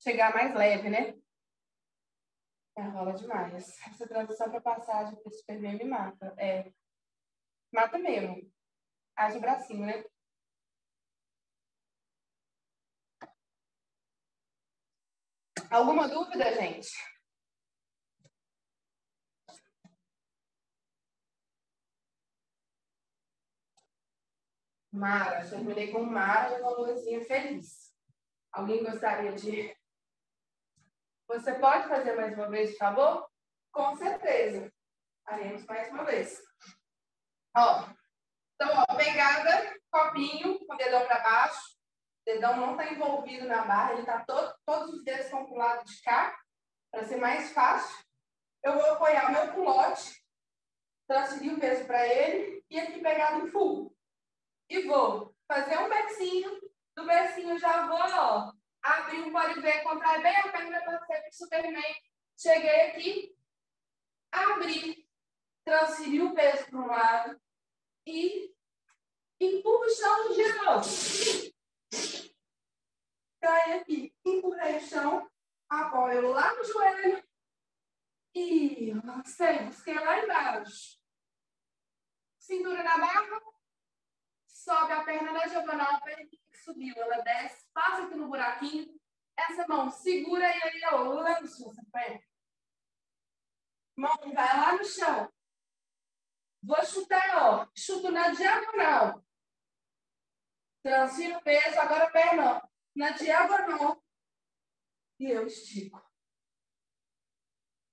chegar mais leve, né? É, rola demais. Essa transição para passagem para super me mata. É, mata mesmo. Haja o bracinho, né? Alguma dúvida, gente? Mara, terminei com Mara e uma luzinha feliz. Alguém gostaria de você pode fazer mais uma vez, por favor? Com certeza. Faremos mais uma vez. Ó, então, ó, pegada, copinho, com o dedão para baixo. O dedão não está envolvido na barra, ele está todo, todos os dedos estão para o lado de cá, para ser mais fácil. Eu vou apoiar o meu culote, transferir o peso para ele e aqui pegado em full. E vou fazer um bercinho, do bercinho já vou, ó, abri um ver, contrai bem a perna para ser o Superman. Cheguei aqui, abri, transferi o peso para um lado e empurro o chão geral. Cai aqui, empurrei o chão, apoio lá no joelho e lancei, busquei lá embaixo. Cintura na barra, sobe a perna na diagonal, a perna que subiu, ela desce, passa aqui no buraquinho, essa mão segura e aí eu lanço essa perna. Mão vai lá no chão. Vou chutar, ó, chuto na diagonal. Transfiro o peso, agora perna na diagonal. E eu estico.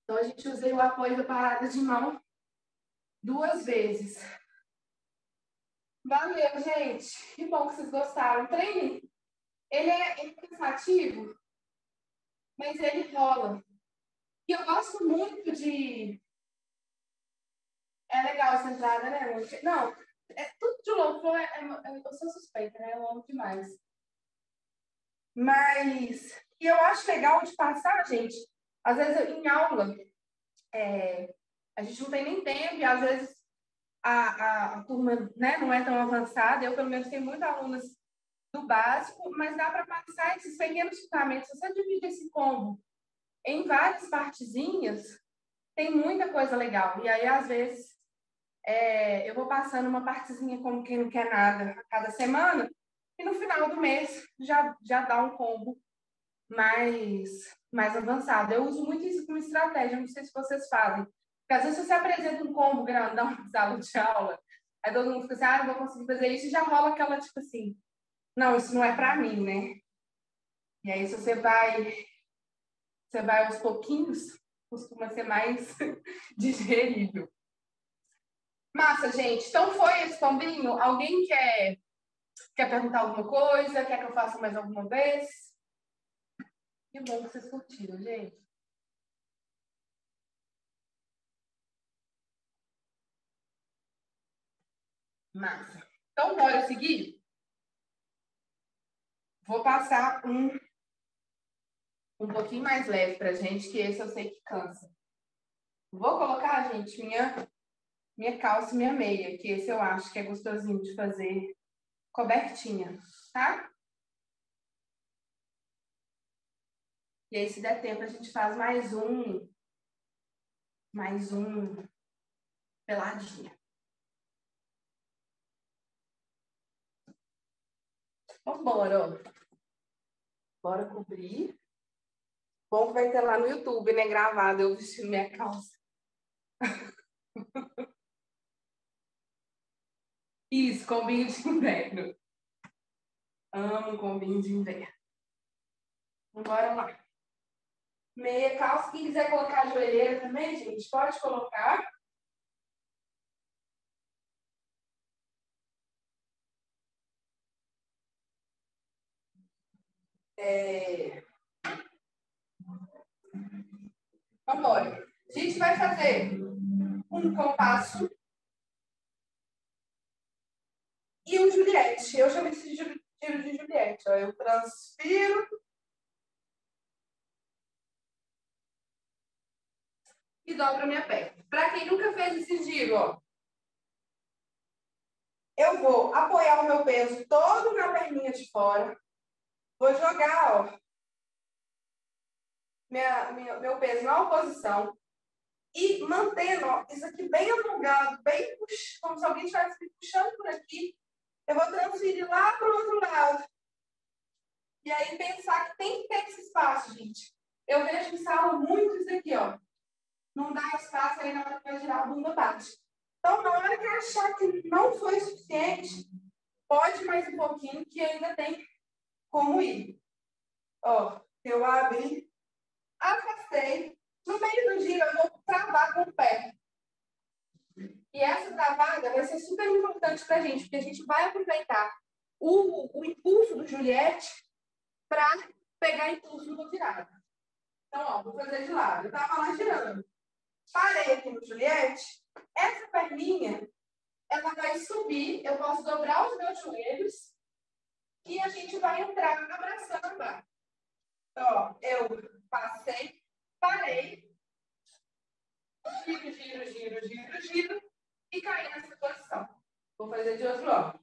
Então, a gente usei o apoio da parada de mão duas vezes. Valeu, gente. Que bom que vocês gostaram. Treine. Ele é, ele é cansativo, mas ele rola. E eu gosto muito de. É legal essa entrada, né? Não, é tudo de louco. É, é, eu sou suspeita, né? Eu amo demais. Mas e eu acho legal de passar, gente. Às vezes em aula é, a gente não tem nem tempo e às vezes a, a, a turma né, não é tão avançada. Eu, pelo menos, tenho muitas alunas do básico, mas dá para passar esses pequenos fundamentos. Você divide esse combo em várias partezinhas, tem muita coisa legal. E aí, às vezes, é, eu vou passando uma partezinha como quem não quer nada a cada semana, e no final do mês já, já dá um combo mais, mais avançado. Eu uso muito isso como estratégia, não sei se vocês fazem. Porque às vezes você apresenta um combo grandão na sala de aula, aí todo mundo fica assim, ah, não vou conseguir fazer isso, e já rola aquela, tipo assim, não, isso não é para mim, né? E aí, se você vai, você vai aos pouquinhos, costuma ser mais digerível. Massa, gente. Então foi esse combinho? Alguém quer, quer perguntar alguma coisa? Quer que eu faça mais alguma vez? Que bom que vocês curtiram, gente. Massa. Então, bora seguir? Vou passar um um pouquinho mais leve pra gente, que esse eu sei que cansa. Vou colocar, gente, minha, minha calça e minha meia, que esse eu acho que é gostosinho de fazer cobertinha, tá? E aí, se der tempo, a gente faz mais um, mais um peladinha. Vambora, ó. Bora cobrir. Bom que vai ter lá no YouTube, né? Gravado, eu vestindo minha calça. Isso, combinho de inverno. Amo combinho de inverno. Bora lá. Meia calça. Quem quiser colocar a joelheira também, gente, pode colocar. É... Vamos A gente vai fazer um compasso e um Juliette. Eu chamo esse giro de Juliette. Ó. Eu transfiro e dobro a minha perna. Para quem nunca fez esse giro, ó, eu vou apoiar o meu peso todo na perninha de fora. Vou jogar, ó, minha, minha, meu peso na oposição e mantendo ó, isso aqui bem alongado, bem pux... como se alguém estivesse me puxando por aqui, eu vou transferir lá para o outro lado. E aí pensar que tem que ter esse espaço, gente. Eu vejo em sala muito isso aqui, ó. Não dá espaço aí na hora que vai girar a bunda bate. Então, na hora que achar que não foi suficiente, pode mais um pouquinho, que ainda tem como ir. Ó, eu abri afastei. No meio do giro, eu vou travar com o pé. E essa travada vai ser super importante para a gente, porque a gente vai aproveitar o, o impulso do Juliette para pegar impulso no virada. Então, ó, vou fazer de lado. Eu estava lá girando. Parei aqui no Juliette. Essa perninha, ela vai subir. Eu posso dobrar os meus joelhos e a gente vai entrar abraçando. Então, ó, eu passei, parei, giro, giro, giro, giro, giro e caí nessa posição. Vou fazer de outro lado.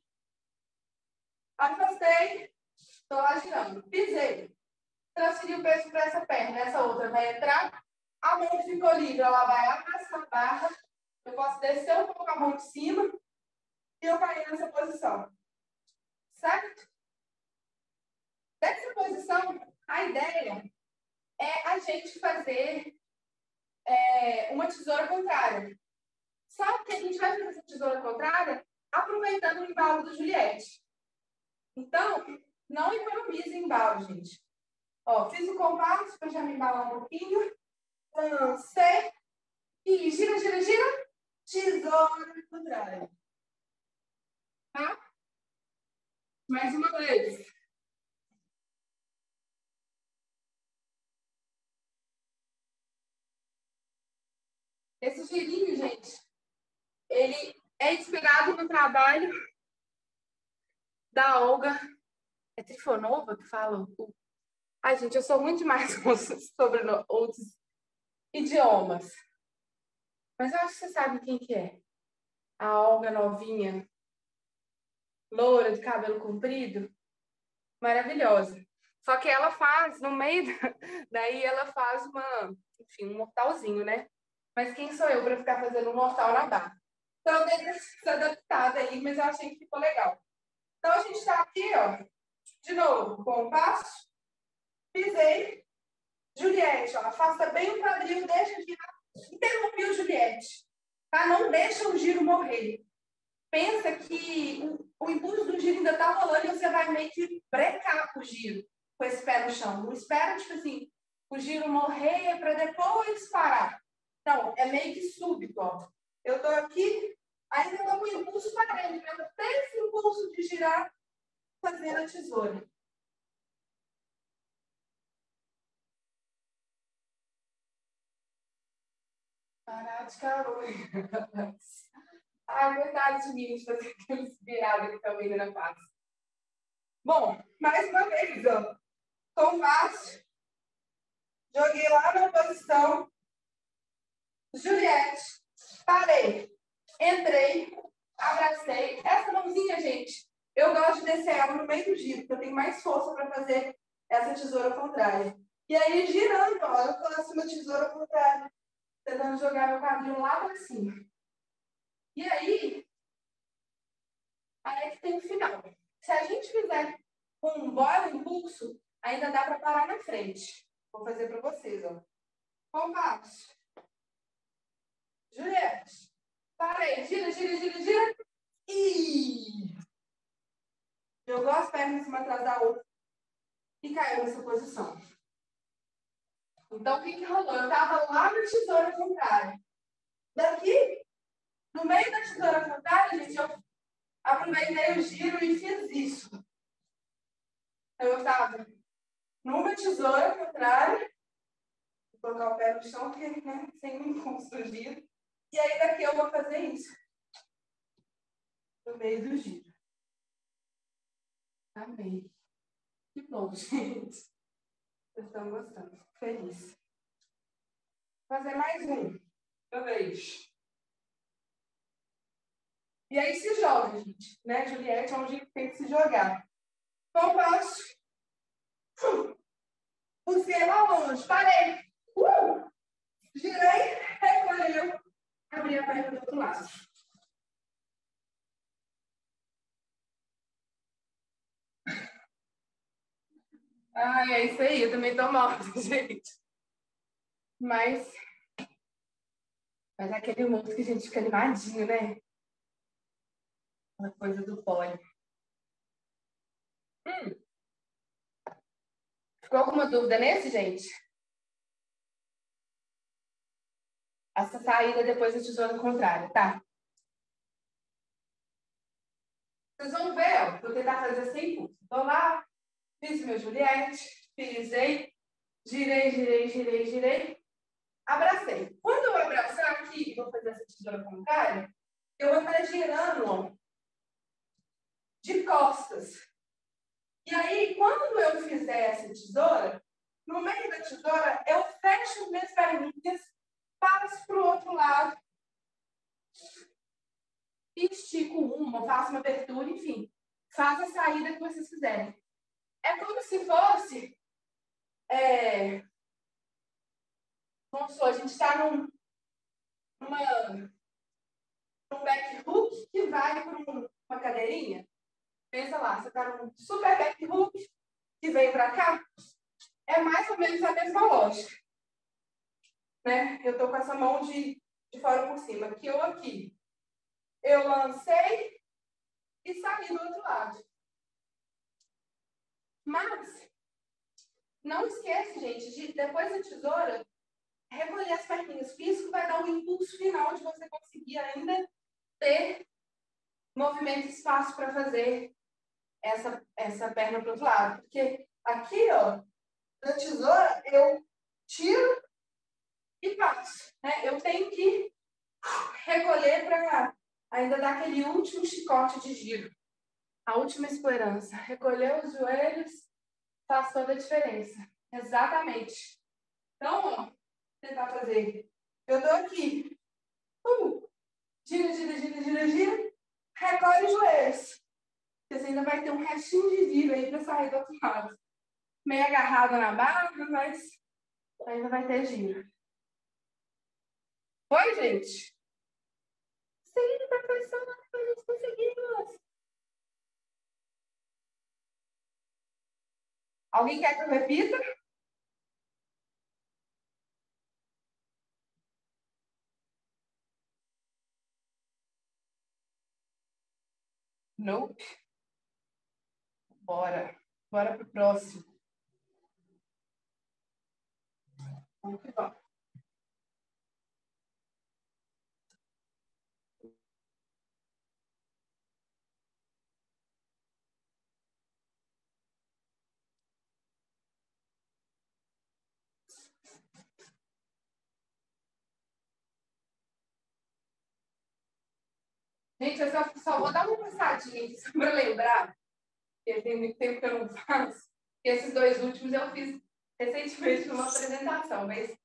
Afastei, estou lá girando. Pisei. Transferi o peso para essa perna. Essa outra vai entrar. A mão ficou livre, ela vai abraçar a barra. Eu posso descer um pouco a mão de cima e eu cair nessa posição. Certo? Dessa posição, a ideia é a gente fazer é, uma tesoura contrária. Só que a gente vai fazer essa tesoura contrária aproveitando o embalo do Juliette. Então, não economize embalo, gente. Ó, fiz o compasso para já me embalar um pouquinho. Lancei. E gira, gira, gira. Tesoura contrária. Tá? Mais uma vez. Esse girinho, gente, ele é inspirado no trabalho da Olga. É Trifonova que fala? Ai, gente, eu sou muito demais sobre outros idiomas. Mas eu acho que você sabe quem que é. A Olga novinha, loura, de cabelo comprido, maravilhosa. Só que ela faz, no meio, da... daí ela faz uma, enfim, um mortalzinho, né? Mas quem sou eu para ficar fazendo um mortal na barra? Então, eu dei essa adaptada aí, mas eu achei que ficou legal. Então, a gente está aqui, ó, de novo, com o passo, pisei, Juliette, ó, afasta bem o quadril, deixa girar, interrompi o Juliette, tá? Não deixa o giro morrer. Pensa que o, o impulso do giro ainda está rolando e você vai meio que brecar o giro com esse pé no chão. Não espera, tipo assim, o giro morrer para depois parar. Não, é meio que súbito, ó. Eu tô aqui, ainda estou com impulso para dentro. Eu tenho esse impulso de girar fazendo a tesoura. Parar de calor. Ai, verdade, gente, fazer aqueles virados que estão indo na paz. Bom, mais uma vez, ó. Com fácil. Joguei lá na posição. Juliette. Parei. Entrei. Abracei. Essa mãozinha, gente, eu gosto de descer ela no meio do giro, porque eu tenho mais força para fazer essa tesoura contrária. E aí, girando, ó, eu faço uma tesoura contrária tentando jogar meu quadril lá para cima. E aí, aí é que tem o final. Se a gente fizer com um bora impulso, ainda dá para parar na frente. Vou fazer para vocês, ó. Compasso. Juliette. Parei. Gira, gira, gira, gira. E jogou as pernas uma atrás da outra e caiu nessa posição. Então, o que, que rolou? Eu estava lá na tesoura contrária. Daqui, no meio da tesoura contrária, gente, eu aproveitei o giro e fiz isso. Então, eu estava numa tesoura contrária, vou colocar o pé no chão, porque né, sem um impulso giro. E aí, daqui eu vou fazer isso. No meio do giro. Amei. Que bom, gente. Vocês estão gostando. Feliz. Vou fazer mais um. Outra vez. E aí se joga, gente. Né? Juliette é onde tem que se jogar. Compasso. Puxei lá longe. Parei. Uh! Girei. Recolheu. Abri a perna do outro lado. Ai, é isso aí, eu também tô morta, gente. Mas. Mas é aquele momento que a gente fica animadinho, né? Uma coisa do pole. Hum. Ficou alguma dúvida nesse, gente? Essa saída depois da tesoura contrária, tá? Vocês vão ver, ó, vou tentar fazer sem pulso. Tô lá, Fiz meu Juliette, pisei, girei, girei, girei, girei, abracei. Quando eu abraçar aqui, vou fazer essa tesoura contrária, eu vou estar girando ó, de costas. E aí, quando eu fizer essa tesoura, no meio da tesoura, eu fecho minhas perninhas, passo para o outro lado, estico uma, faço uma abertura, enfim. Faz a saída que vocês quiserem. É como se fosse. É, vamos supor, a gente está num, numa, num back hook que vai para um, uma cadeirinha. Pensa lá, você está num super back hook que vem para cá. É mais ou menos a mesma lógica. Né? Eu estou com essa mão de, de fora por cima, aqui ou aqui. Eu lancei e saí do outro lado. Mas, não esquece, gente, de depois da tesoura, recolher as perninhas. Isso vai dar o um impulso final de você conseguir ainda ter movimento e espaço para fazer essa, essa perna para o outro lado. Porque aqui, ó, na tesoura, eu tiro e passo. Né? Eu tenho que recolher para ainda dar aquele último chicote de giro. A última esperança. Recolher os joelhos faz toda a diferença. Exatamente. Então, tentar fazer. Eu dou aqui. Uh, gira, gira, gira, gira, gira. Recolhe os joelhos. Você ainda vai ter um restinho de vida aí para sair do outro lado. Meio agarrado na barra, mas ainda vai ter giro. Oi, gente? Seguindo perfeição, gente conseguimos. Alguém quer que eu repita? Nope. Bora. Bora pro próximo. Vamos que vamos. Gente, eu só, só vou dar uma passadinha para lembrar, porque tem muito tempo que eu não faço. Esses dois últimos eu fiz recentemente numa apresentação, mas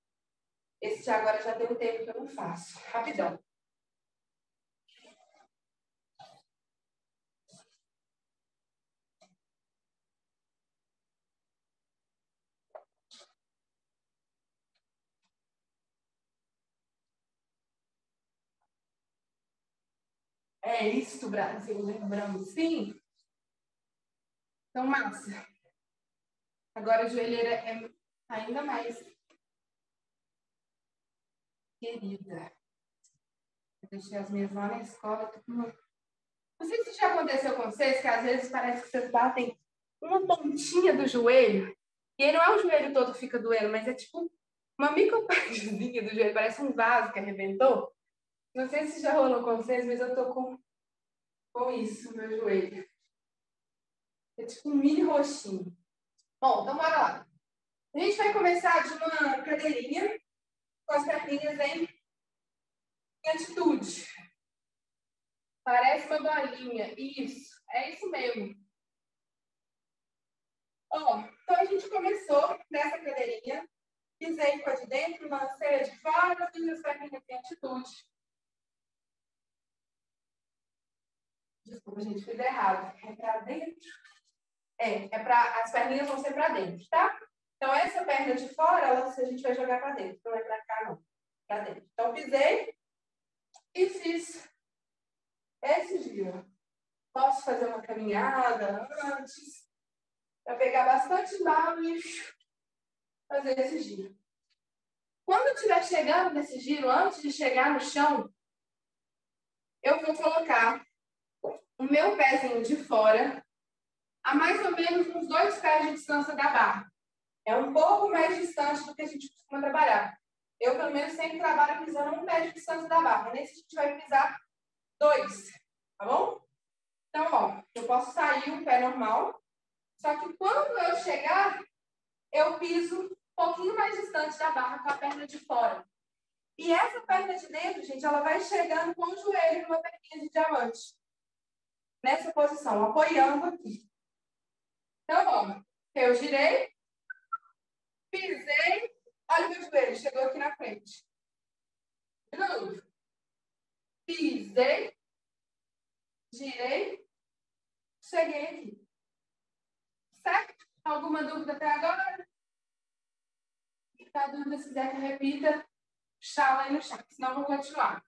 esse agora já tem um tempo que eu não faço. Rapidão. É isso, Brasil, lembrando, sim. Então, massa. Agora a joelheira é ainda mais querida. Eu deixei as minhas lá na escola. Não sei se já aconteceu com vocês, que às vezes parece que vocês batem uma pontinha do joelho, e aí não é o joelho todo que fica doendo, mas é tipo uma micropartezinha do joelho, parece um vaso que arrebentou. Não sei se já rolou com vocês, mas eu tô com, com isso meu joelho. É tipo um mini roxinho. Bom, então bora lá. A gente vai começar de uma cadeirinha, com as perninhas em, em atitude. Parece uma bolinha. Isso, é isso mesmo. Ó, então a gente começou nessa cadeirinha. Pisei com a de dentro, lancei a de fora, fiz as perninhas em atitude. Desculpa, gente, fiz errado. É para dentro. É, é para as perninhas vão ser para dentro, tá? Então essa perna de fora, ela, a gente vai jogar para dentro, não é para cá não, para dentro. Então pisei e fiz esse giro. Posso fazer uma caminhada antes para pegar bastante barro e fazer esse giro. Quando estiver chegando nesse giro, antes de chegar no chão, eu vou colocar o meu pezinho de fora a mais ou menos uns dois pés de distância da barra. É um pouco mais distante do que a gente costuma trabalhar. Eu, pelo menos, sempre trabalho pisando um pé de distância da barra. Nesse, a gente vai pisar dois, tá bom? Então, ó, eu posso sair o pé normal, só que quando eu chegar, eu piso um pouquinho mais distante da barra com a perna de fora. E essa perna de dentro, gente, ela vai chegando com o joelho numa perninha de diamante nessa posição, apoiando aqui. Então, vamos. Eu girei, pisei, olha o meu joelho, chegou aqui na frente. De novo. Pisei, girei, cheguei aqui. Certo? Alguma dúvida até agora? Se tá dúvida, se quiser que repita, chala aí no chat, senão vou continuar.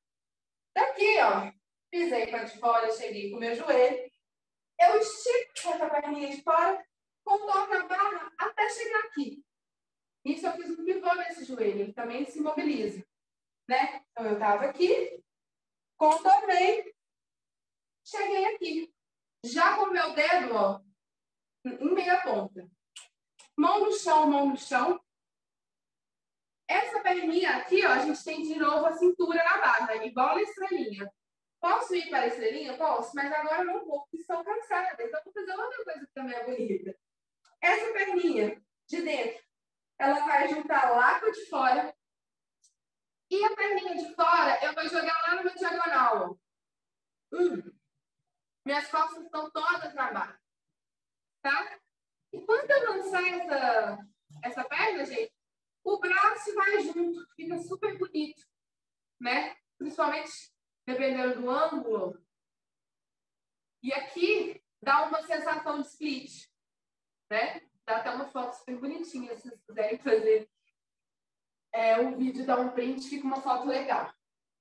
Daqui, ó, pisei para de fora, cheguei com o meu joelho. Eu estico essa perninha de fora, contorno a barra até chegar aqui. Isso eu fiz um pivô nesse joelho, ele também se mobiliza. Né? Então eu estava aqui, contornei, cheguei aqui. Já com o meu dedo, ó, em meia ponta. Mão no chão, mão no chão. Essa perninha aqui, ó, a gente tem de novo a cintura na barra, igual na estrelinha. Posso ir para a estrelinha? Posso, mas agora não vou, porque estou cansada. Então, vou fazer outra coisa que também é bonita. Essa perninha de dentro, ela vai juntar lá com a de fora. E a perninha de fora, eu vou jogar lá meu diagonal. Hum. Minhas costas estão todas na barra. Tá? E quando eu lançar essa, essa perna, gente, o braço vai junto, fica super bonito, né? Principalmente dependendo do ângulo. E aqui dá uma sensação de split, né? Dá até uma foto super bonitinha, se vocês quiserem fazer é, um vídeo, dar um print, fica uma foto legal,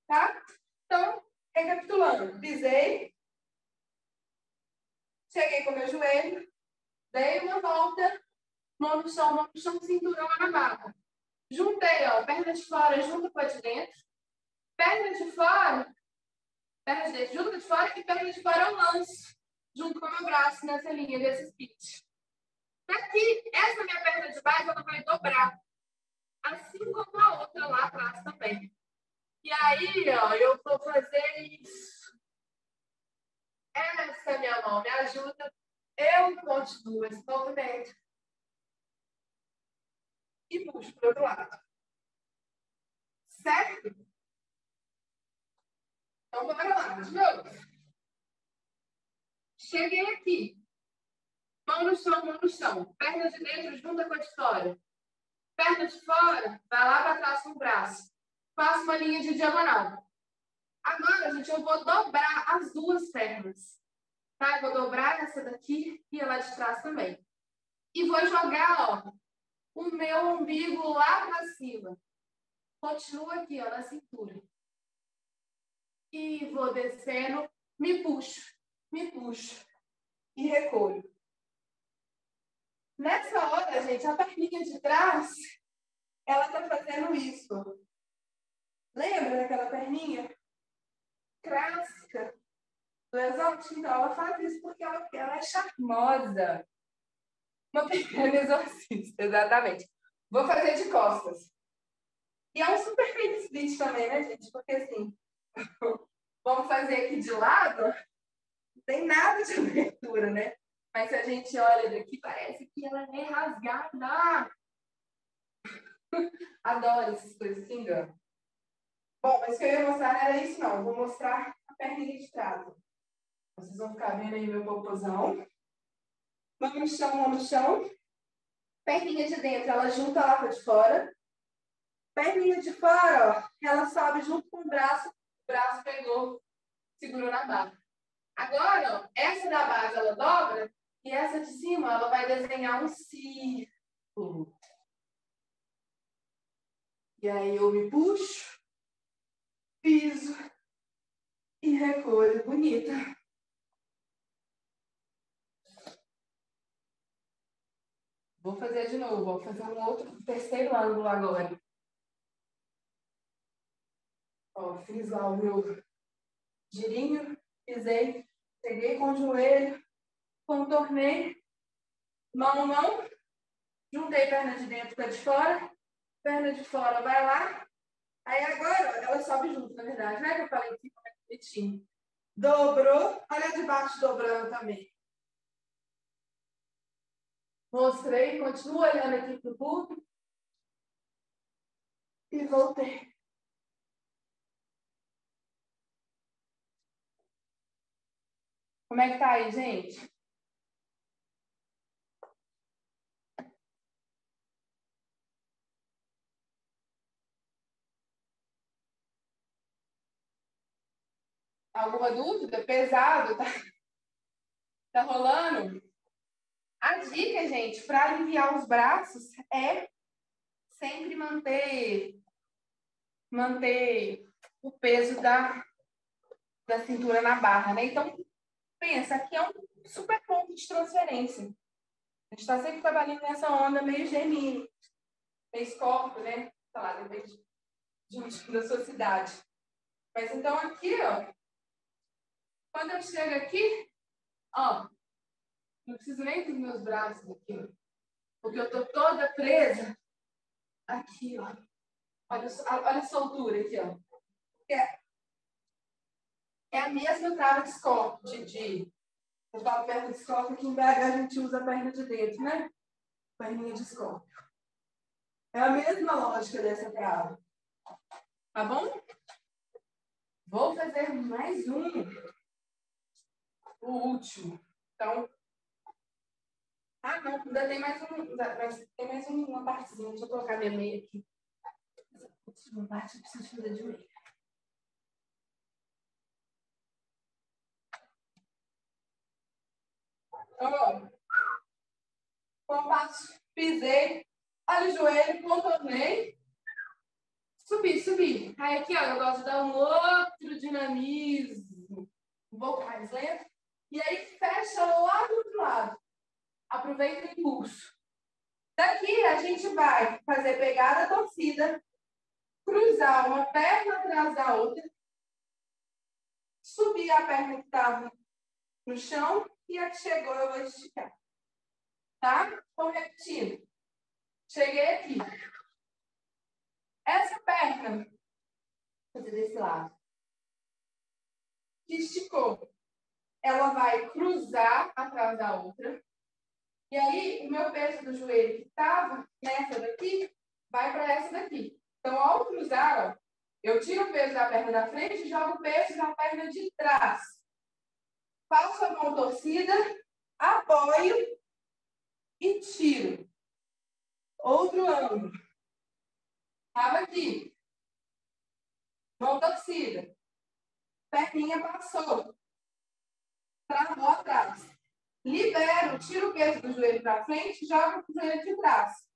tá? Então, recapitulando, pisei, cheguei com meu joelho, dei uma volta, mão no chão, mão no chão, cinturão na barra. Juntei, ó, perna de fora junto com a de dentro, perna de fora, perna dentro junto de fora e perna de fora eu lanço, junto com o meu braço nessa linha desse split. Daqui, essa minha perna de baixo, ela vai dobrar. Assim como a outra lá atrás também. E aí, ó, eu vou fazer isso. Essa minha mão me ajuda. Eu continuo esse movimento. E puxo para o outro lado. Certo? Então, bora lá, de novo. Cheguei aqui. Mão no chão, mão no chão. Perna de dentro junta com a fora. Perna de fora, vai lá para trás com o braço. Faço uma linha de diagonal. Agora, gente, eu vou dobrar as duas pernas. Tá? Eu vou dobrar essa daqui e a lá de trás também. E vou jogar, ó, o meu umbigo lá para cima. Continua aqui, ó, na cintura. E vou descendo, me puxo, me puxo e recolho. Nessa hora, gente, a perninha de trás, ela tá fazendo isso. Lembra daquela perninha? Clássica do exorcista. Então, ela faz isso porque ela, ela é charmosa. Uma pequena exorcista, exatamente. Vou fazer de costas. E é um super feliz também, né, gente? Porque assim, vamos fazer aqui de lado, não tem nada de abertura, né? Mas se a gente olha daqui, parece que ela é rasgada. Adoro essas coisas que enganam. Bom, mas o que eu ia mostrar não era isso, não. Vou mostrar a perninha de trás. Vocês vão ficar vendo aí meu popozão. Mão no chão, mão no chão. Perninha de dentro, ela junta lá para de fora. Perninha de fora, ó, ela sobe junto com o braço. Braço pegou, segurou na barra. Agora, ó, essa da base, ela dobra e essa de cima, ela vai desenhar um círculo. E aí eu me puxo, piso e recolho. Bonita. Vou fazer de novo, vou fazer um outro, terceiro ângulo agora. Fiz lá o meu girinho, pisei, peguei com o joelho, contornei, mão, mão, juntei perna de dentro com a de fora, perna de fora vai lá, aí agora ela sobe junto, na verdade, né? Que eu falei aqui como é bonitinho. Dobrou, olha de baixo dobrando também. Mostrei, continuo olhando aqui pro público. E voltei. Como é que tá aí, gente? Alguma dúvida? Pesado? Tá, tá rolando? A dica, gente, para aliviar os braços é sempre manter manter o peso da, da cintura na barra, né? Então, pensa, aqui é um super ponto de transferência. A gente está sempre trabalhando nessa onda meio gemini, meio corpo, né? Sei lá, depende de, da sua cidade. Mas então aqui, ó, quando eu chego aqui, ó, não preciso nem dos meus braços aqui, porque eu tô toda presa aqui, ó. Olha, olha a soltura aqui, ó. É, é a mesma trava de escopo, de, de eu falo perna de escópio, que em BH a gente usa a perna de dentro, né? Perninha de escópio. É a mesma lógica dessa trava. Tá bom? Vou fazer mais um o último. Então, Ah, não, ainda tem mais, um, tem mais uma partezinha. Deixa eu colocar minha meia aqui. Uma parte eu preciso fazer de meia. Então, compasso, pisei, olha o joelho, contornei, subi, subi. Aí aqui, ó, eu gosto de dar um outro dinamismo, um pouco mais lento. E aí fecha lá do outro lado. Aproveita o impulso. Daqui a gente vai fazer pegada torcida, cruzar uma perna atrás da outra, subir a perna que estava no chão e a que chegou eu vou esticar. Tá? Então, repetindo. Cheguei aqui. Essa perna, vou fazer desse lado, que esticou, ela vai cruzar atrás da outra. E aí, o meu peso do joelho que estava nessa daqui, vai para essa daqui. Então, ao cruzar, ó, eu tiro o peso da perna da frente e jogo o peso na perna de trás. Faço a mão torcida, apoio e tiro. Outro ângulo. Estava aqui. Mão torcida. Perninha passou. Travou atrás. Libero, tiro o peso do joelho para frente, jogo o joelho de trás.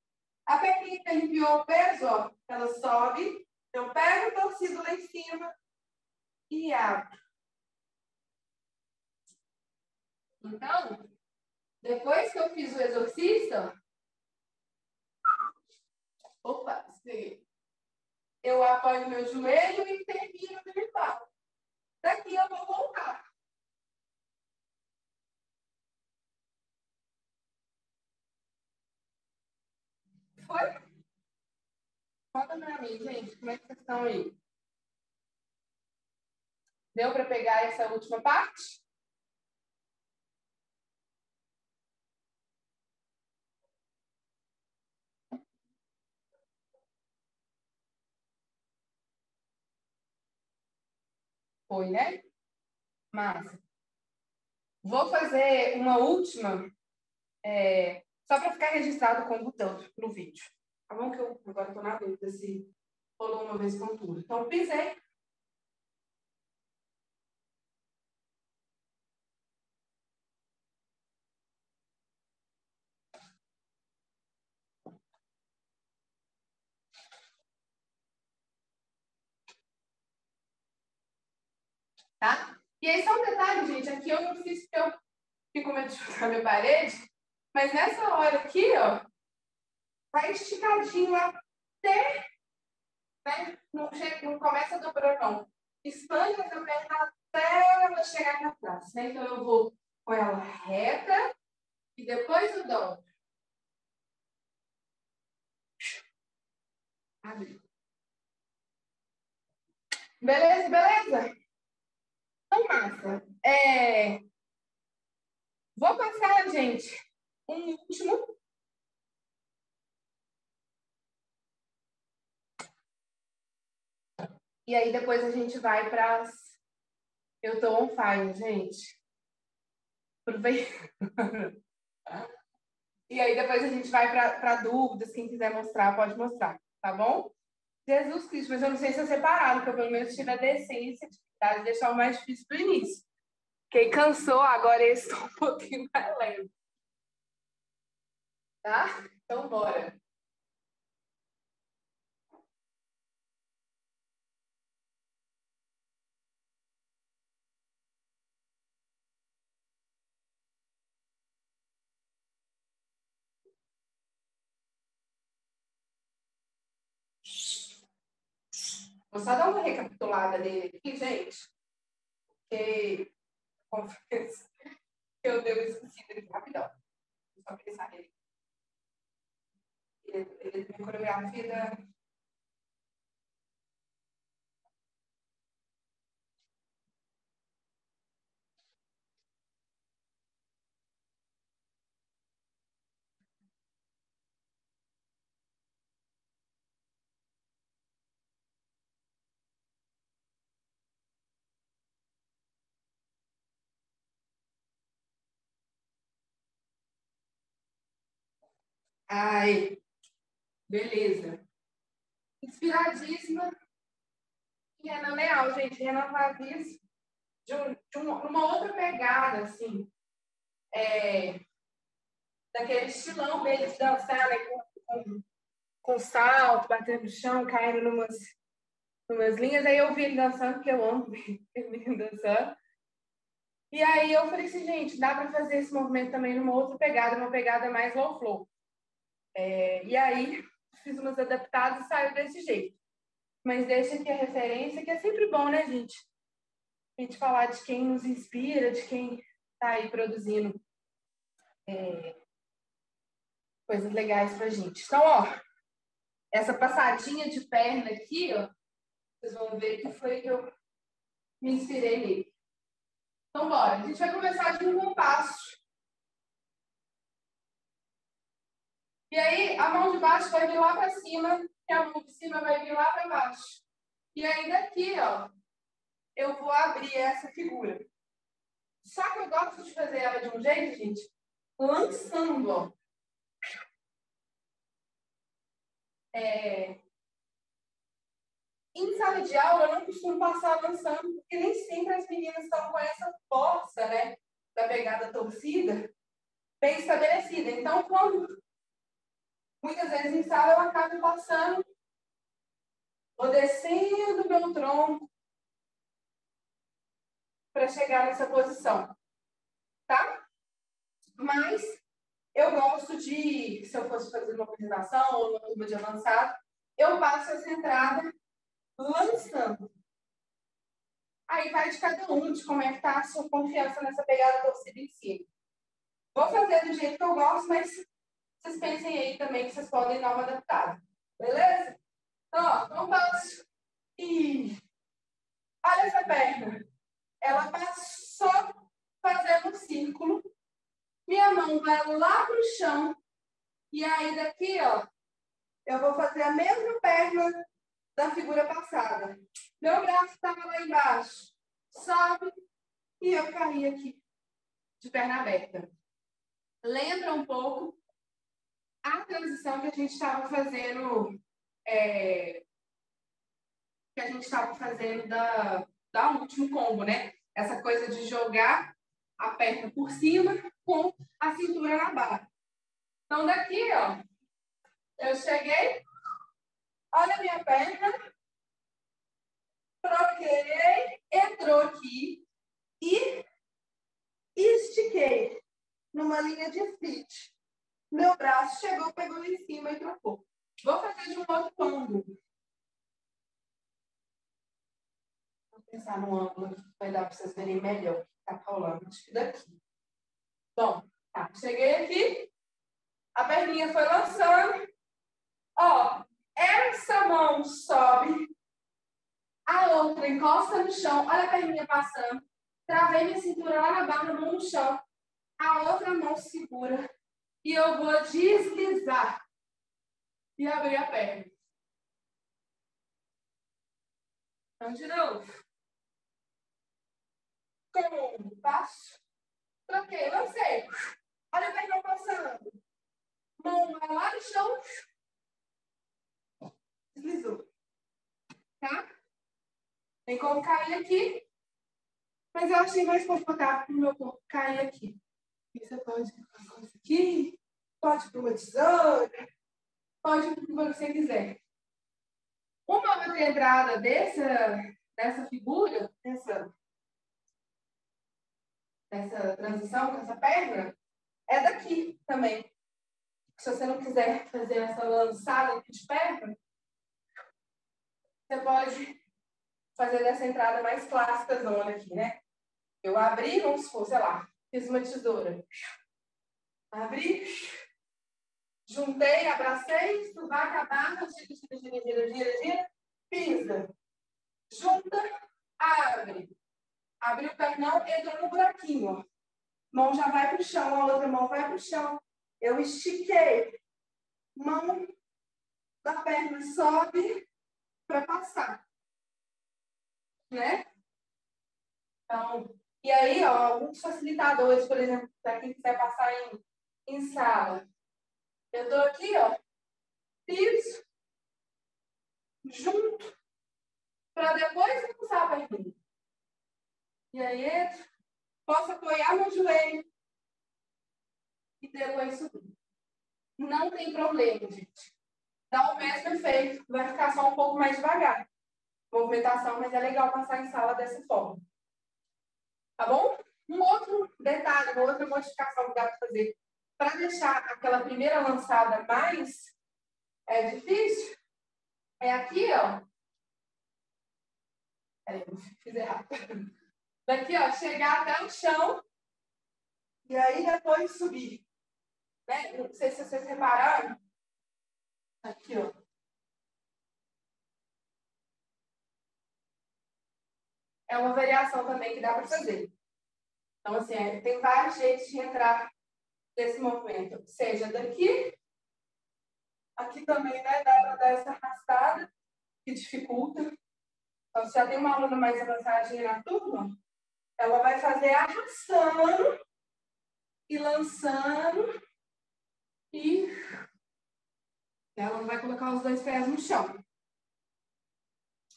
A perninha que aliviou o peso, ó, ela sobe. Eu pego o torcido lá em cima e abro. Então, depois que eu fiz o exorcista, opa, eu apoio meu joelho e termino o intervalo. Daqui eu vou voltar. Foi? Conta pra mim, gente, como é que vocês estão aí? Deu para pegar essa última parte? Foi, né? Massa. Vou fazer uma última, é, só para ficar registrado como tanto no vídeo. Tá bom? Que eu agora estou na dúvida se rolou uma vez com tudo. Então, pisei. Tá? E aí, só um detalhe, gente. Aqui eu não fiz porque eu fico medo de chutar minha parede. Mas nessa hora aqui, ó, vai esticadinho até. Né? Não, chega, não começa dobrando, não. Expande essa perna até ela chegar aqui atrás. Né? Então, eu vou com ela reta e depois eu dobro. Abre. Beleza, beleza? Então, massa. É... Vou passar, gente, um último E aí depois a gente vai para as. Eu tô on fire, gente. e aí depois a gente vai para dúvidas. Quem quiser mostrar, pode mostrar, tá bom? Jesus Cristo, mas eu não sei se é separado, porque eu pelo menos tive a decência de deixar o mais difícil do início. Quem cansou, agora esse está um pouquinho mais leve. Tá? Então, bora. Vou só dar uma recapitulada nele aqui, gente, porque confesso que eu devo esquecido ele rapidão. Vou só pensar nele. Ele, ele tem coreografia Aí. Beleza. Inspiradíssima. Renan Leal, gente. Renan fazia de, um, de uma outra pegada, assim. É, daquele estilão dele de dançar, né? Com, com, salto, batendo no chão, caindo numas, numas linhas. Aí eu vi ele dançando, porque eu amo ele dançando. E aí eu falei assim, gente, dá para fazer esse movimento também numa outra pegada, uma pegada mais low flow. É, e aí fiz umas adaptadas e saiu desse jeito. Mas deixa aqui a referência, que é sempre bom, né, gente? A gente falar de quem nos inspira, de quem está aí produzindo é, coisas legais pra gente. Então, ó, essa passadinha de perna aqui, ó, vocês vão ver que foi que eu me inspirei nele. Então, bora. A gente vai começar de um compasso. E aí, a mão de baixo vai vir lá para cima e a mão de cima vai vir lá para baixo. E aí, daqui, ó, eu vou abrir essa figura. Só que eu gosto de fazer ela de um jeito, gente, lançando, ó. É... Em sala de aula, eu não costumo passar lançando, porque nem sempre as meninas estão com essa força, né, da pegada torcida bem estabelecida. Então, quando muitas vezes em sala eu acabo passando, vou descendo meu tronco para chegar nessa posição, tá? Mas eu gosto de, se eu fosse fazer uma apresentação ou uma turma de avançado, eu passo essa entrada lançando. Aí vai de cada um, de como é que tá a sua confiança nessa pegada torcida em si. Vou fazer do jeito que eu gosto, mas vocês pensem aí também que vocês podem dar uma adaptada. Beleza? Então, ó, não passo. E olha essa perna. Ela passou fazendo um círculo. Minha mão vai lá pro chão. E aí daqui, ó, eu vou fazer a mesma perna da figura passada. Meu braço estava lá embaixo. Sobe e eu caí aqui de perna aberta. Lembra um pouco a transição que a gente estava fazendo, é, que a gente estava fazendo da, da último combo, né? Essa coisa de jogar a perna por cima com a cintura na barra. Então, daqui, ó, eu cheguei, Olha a minha perna. Troquei, entrou aqui e estiquei numa linha de fit. Meu braço chegou, pegou em cima e trocou. Vou fazer de um outro ângulo. Vou pensar no ângulo que vai dar para vocês verem melhor o que está rolando. Daqui. Bom, tá. Cheguei aqui. A perninha foi lançando. Ó, essa mão sobe, a outra encosta no chão, olha a perninha passando, travei minha cintura lá na barra, mão no chão, a outra mão segura e eu vou deslizar e abrir a perna. Então, de novo. Com um passo, troquei, lancei. Olha a perna passando. Mão lá no chão, deslizou. Tá? Tem como cair aqui, mas eu achei mais confortável para o meu corpo cair aqui. Você pode isso aqui, pode para uma tesoura, pode para o que você quiser. Uma outra entrada dessa, dessa figura, dessa, dessa transição, dessa perna, é daqui também. Se você não quiser fazer essa lançada aqui de perna, você pode fazer dessa entrada mais clássica zona aqui, né? Eu abri, vamos supor, sei lá, fiz uma tesoura. Abri, juntei, abracei, subaca a barra, gira, gira, gira, gira, gira, gira, pisa. Junta, abre. Abre o pernão, entra no buraquinho, ó. Mão já vai para o chão, a outra mão vai para o chão. Eu estiquei. Mão da perna sobe, para passar. Né? Então, e aí, ó, alguns facilitadores, por exemplo, para quem quiser passar em, em sala. Eu tô aqui, ó, piso, junto, para depois lançar a perninha. E aí entro, posso apoiar meu joelho e depois subir. Não tem problema, gente. Dá o mesmo efeito, vai ficar só um pouco mais devagar. Movimentação, mas é legal passar em sala dessa forma. Tá bom? Um outro detalhe, uma outra modificação que dá para fazer para deixar aquela primeira lançada mais é, difícil é aqui, ó. Peraí, fiz errado. Daqui, ó, chegar até o chão e aí depois subir. Né? Não sei se vocês repararam. Aqui, ó. É uma variação também que dá para fazer. Então, assim, é, tem vários jeitos de entrar nesse movimento. Seja daqui, aqui também, né, dá para dar essa arrastada, que dificulta. Então, se já tem uma aluna mais avançadinha na turma, ela vai fazer arrastando e lançando e ela não vai colocar os dois pés no chão.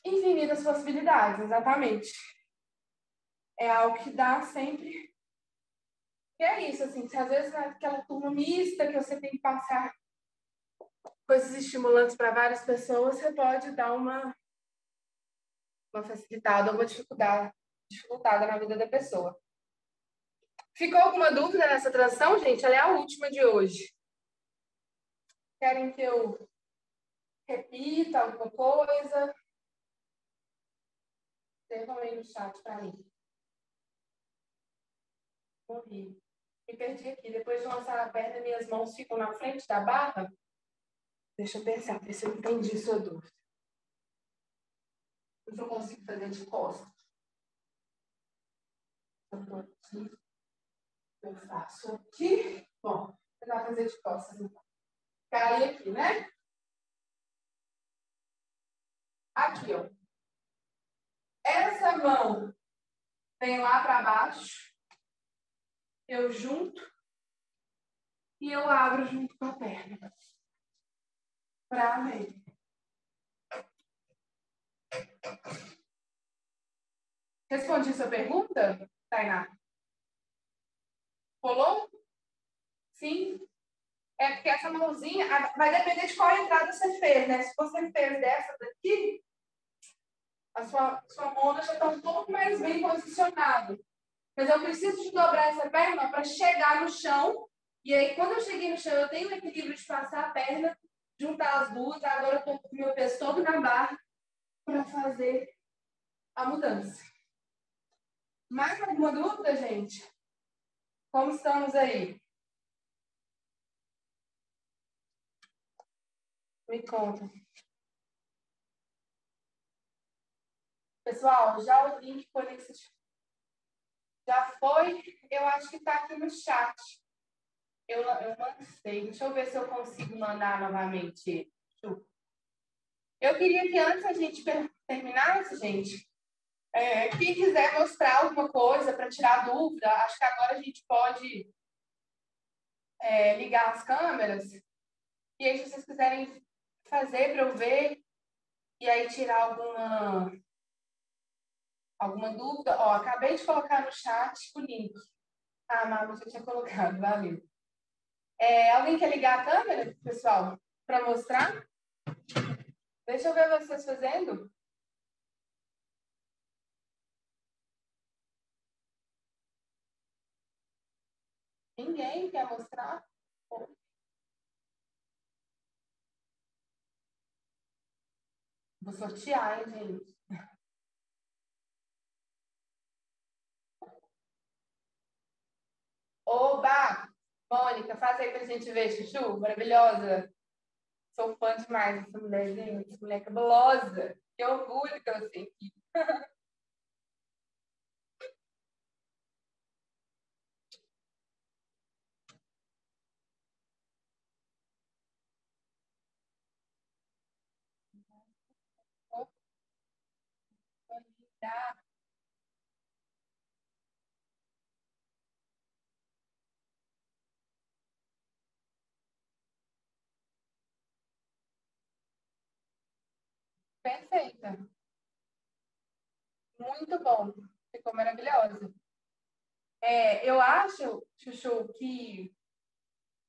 Infinitas possibilidades, exatamente é algo que dá sempre. E é isso, assim, se às vezes naquela turma mista que você tem que passar coisas estimulantes para várias pessoas, você pode dar uma, uma facilitada, uma dificuldade, dificultada na vida da pessoa. Ficou alguma dúvida nessa transição, gente? Ela é a última de hoje. Querem que eu repita alguma coisa? Escrevam aí no chat para mim. Morri. Me perdi aqui. Depois de lançar a perna, minhas mãos ficam na frente da barra. Deixa eu pensar, ver se eu entendi sua dúvida. Eu consigo fazer de costas. Eu aqui. Eu faço aqui. Bom, vou tentar fazer de costas então. Cai aqui, né? Aqui, ó. Essa mão vem lá para baixo eu junto e eu abro junto com a perna. Para ver. Respondi sua pergunta, Tainá? Rolou? Sim? É porque essa mãozinha vai depender de qual entrada você fez, né? Se você fez dessa daqui, a sua, sua mão já está um pouco mais bem posicionada. Mas eu preciso de dobrar essa perna para chegar no chão. E aí, quando eu cheguei no chão, eu tenho o equilíbrio de passar a perna, juntar as duas. Agora eu estou com o meu peso todo na barra para fazer a mudança. Mais alguma dúvida, gente? Como estamos aí? Me conta. Pessoal, já o link foi nesse já foi? Eu acho que está aqui no chat. Eu, eu mandei. Deixa eu ver se eu consigo mandar novamente. Eu queria que antes a gente terminasse, gente, é, quem quiser mostrar alguma coisa para tirar dúvida, acho que agora a gente pode é, ligar as câmeras. E aí, se vocês quiserem fazer para eu ver, e aí tirar alguma Alguma dúvida? Ó, acabei de colocar no chat o link. Ah, Malu já tinha colocado, valeu. É, alguém quer ligar a câmera, pessoal, para mostrar? Deixa eu ver vocês fazendo. Ninguém quer mostrar? Vou sortear, hein, gente? Oba! Mônica, faz aí pra gente ver, Chuchu, maravilhosa. Sou fã demais dessa mulherzinha, essa mulher cabulosa. Que orgulho que eu senti. Tá. Perfeita. Muito bom. Ficou maravilhosa. É, eu acho, Chuchu, que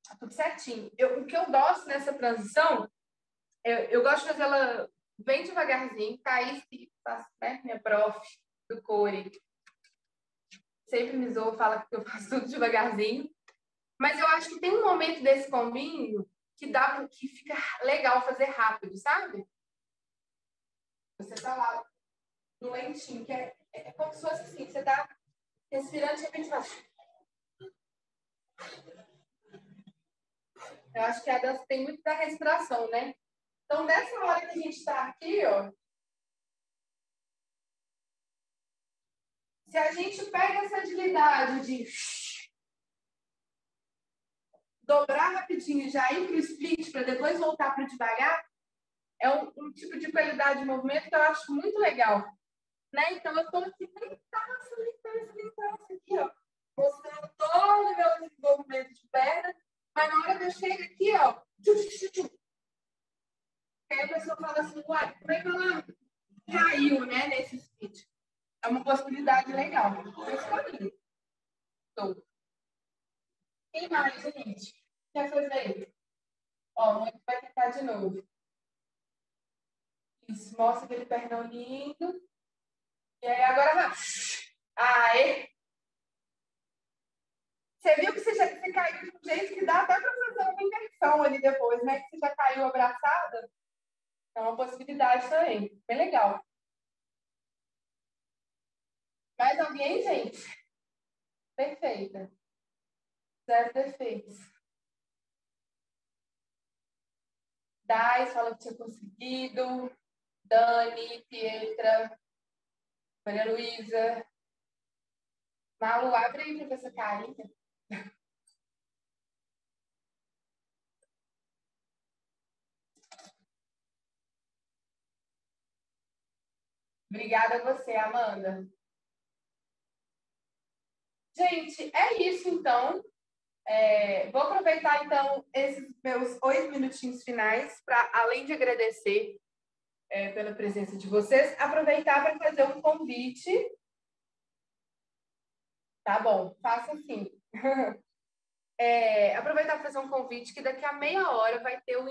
tá tudo certinho. Eu, o que eu gosto nessa transição, eu, eu gosto de fazer ela bem devagarzinho. Thaís, que faz, né, minha prof do Core, sempre me zoa, fala que eu faço tudo devagarzinho. Mas eu acho que tem um momento desse combinho que dá que fica legal fazer rápido, sabe? Você tá lá no lentinho, que é, é como se fosse assim, você tá respirando de repente faz. Eu acho que a dança tem muito da respiração, né? Então, nessa hora que a gente está aqui, ó, se a gente pega essa agilidade de dobrar rapidinho já ir para o split para depois voltar para devagar, é um, um, tipo de qualidade de movimento que eu acho muito legal. Né? Então, eu estou aqui, lentaço, lentaço, lentaço, aqui, ó, mostrando todo o meu desenvolvimento de perna, mas na hora que eu chego aqui, ó, aí a pessoa fala assim, uai, como é que ela caiu, né, nesse split? É uma possibilidade legal. Eu escolhi. Então, quem mais, gente? Quer fazer? Ó, vai tentar de novo. Isso, mostra aquele pernão lindo. E aí agora. Aê! Você viu que você, já, você caiu de um jeito que dá até para fazer uma inversão ali depois, né? Que você já caiu abraçada. É uma possibilidade também. Bem legal. Mais alguém, gente? Perfeita. Zero defeitos. Dais fala que tinha conseguido. Dani, Pietra, Maria Luísa. Malu, abre aí para essa carinha. Obrigada a você, Amanda. Gente, é isso então. É, vou aproveitar então esses meus oito minutinhos finais para, além de agradecer é, pela presença de vocês, aproveitar para fazer um convite. Tá bom, faça assim. É, aproveitar para fazer um convite que daqui a meia hora vai ter o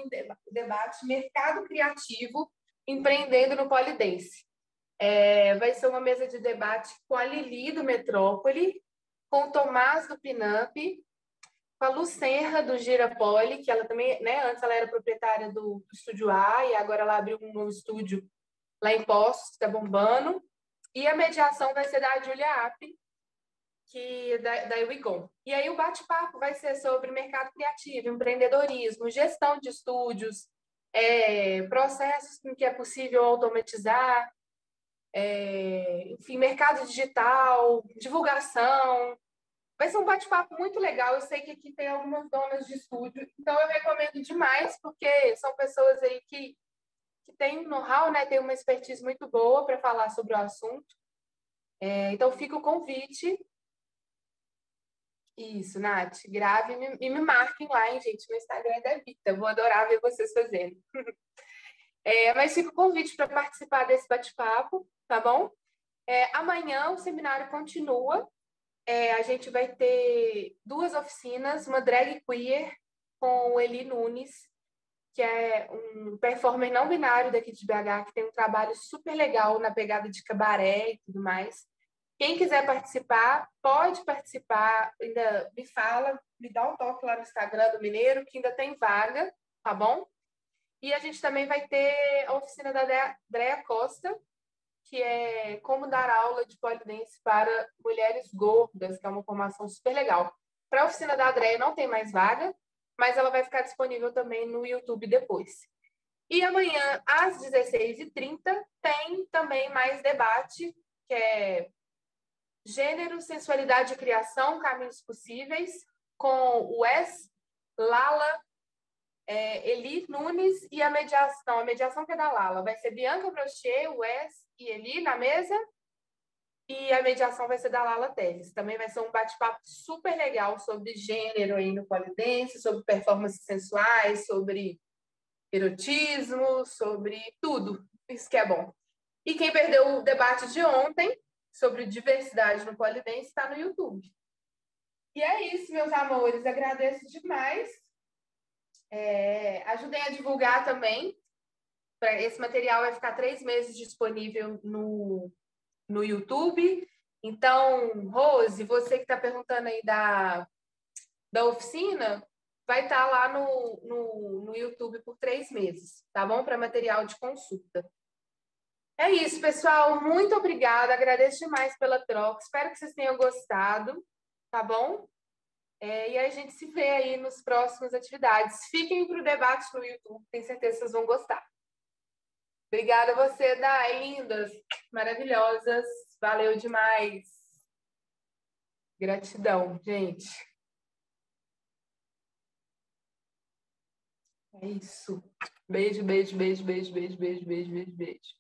debate Mercado Criativo Empreendendo no Polidense. É, vai ser uma mesa de debate com a Lili do Metrópole, com o Tomás do Pinup, com a Lucerra do Girapoli, que ela também, né, antes ela era proprietária do, do Estúdio A e agora ela abriu um novo estúdio lá em Postos, que está bombando. E a mediação vai ser da Julia App, que é da, da Wigon. E aí o bate-papo vai ser sobre mercado criativo, empreendedorismo, gestão de estúdios, é, processos que é possível automatizar, é, enfim, mercado digital, divulgação. Vai ser um bate-papo muito legal. Eu sei que aqui tem algumas donas de estúdio, então eu recomendo demais, porque são pessoas aí que, que têm um know-how, né? Tem uma expertise muito boa para falar sobre o assunto. É, então fica o convite. Isso, Nath, grave e me, me marquem lá, hein, gente? No Instagram da Vita. Vou adorar ver vocês fazendo. É, mas fica o convite para participar desse bate-papo tá bom? É, amanhã o seminário continua. É, a gente vai ter duas oficinas, uma drag queer com o Eli Nunes, que é um performer não binário daqui de BH, que tem um trabalho super legal na pegada de cabaré e tudo mais. Quem quiser participar, pode participar, ainda me fala, me dá um toque lá no Instagram do Mineiro, que ainda tem vaga, tá bom? E a gente também vai ter a oficina da Drea Costa, que é como dar aula de polidense para mulheres gordas, que é uma formação super legal. Para a oficina da Andréia não tem mais vaga, mas ela vai ficar disponível também no YouTube depois. E amanhã, às 16h30, tem também mais debate, que é Gênero, Sensualidade e Criação, Caminhos Possíveis, com o Wes, Lala, é, Eli Nunes e a mediação. A mediação que é da Lala vai ser Bianca Brochet, Wes e Eli na mesa. E a mediação vai ser da Lala Teles. Também vai ser um bate-papo super legal sobre gênero aí no polidense, sobre performances sensuais, sobre erotismo, sobre tudo. Isso que é bom. E quem perdeu o debate de ontem sobre diversidade no polidense está no YouTube. E é isso, meus amores. Agradeço demais. É, ajudem a divulgar também. Esse material vai ficar três meses disponível no, no YouTube. Então, Rose, você que está perguntando aí da, da oficina, vai estar tá lá no, no, no YouTube por três meses, tá bom? Para material de consulta. É isso, pessoal. Muito obrigada. Agradeço demais pela troca. Espero que vocês tenham gostado, tá bom? É, e a gente se vê aí nos próximas atividades. Fiquem para o debate no YouTube, tenho certeza que vocês vão gostar. Obrigada a você, Dai, lindas, maravilhosas. Valeu demais. Gratidão, gente. É isso. Beijo, beijo, beijo, beijo, beijo, beijo, beijo, beijo, beijo.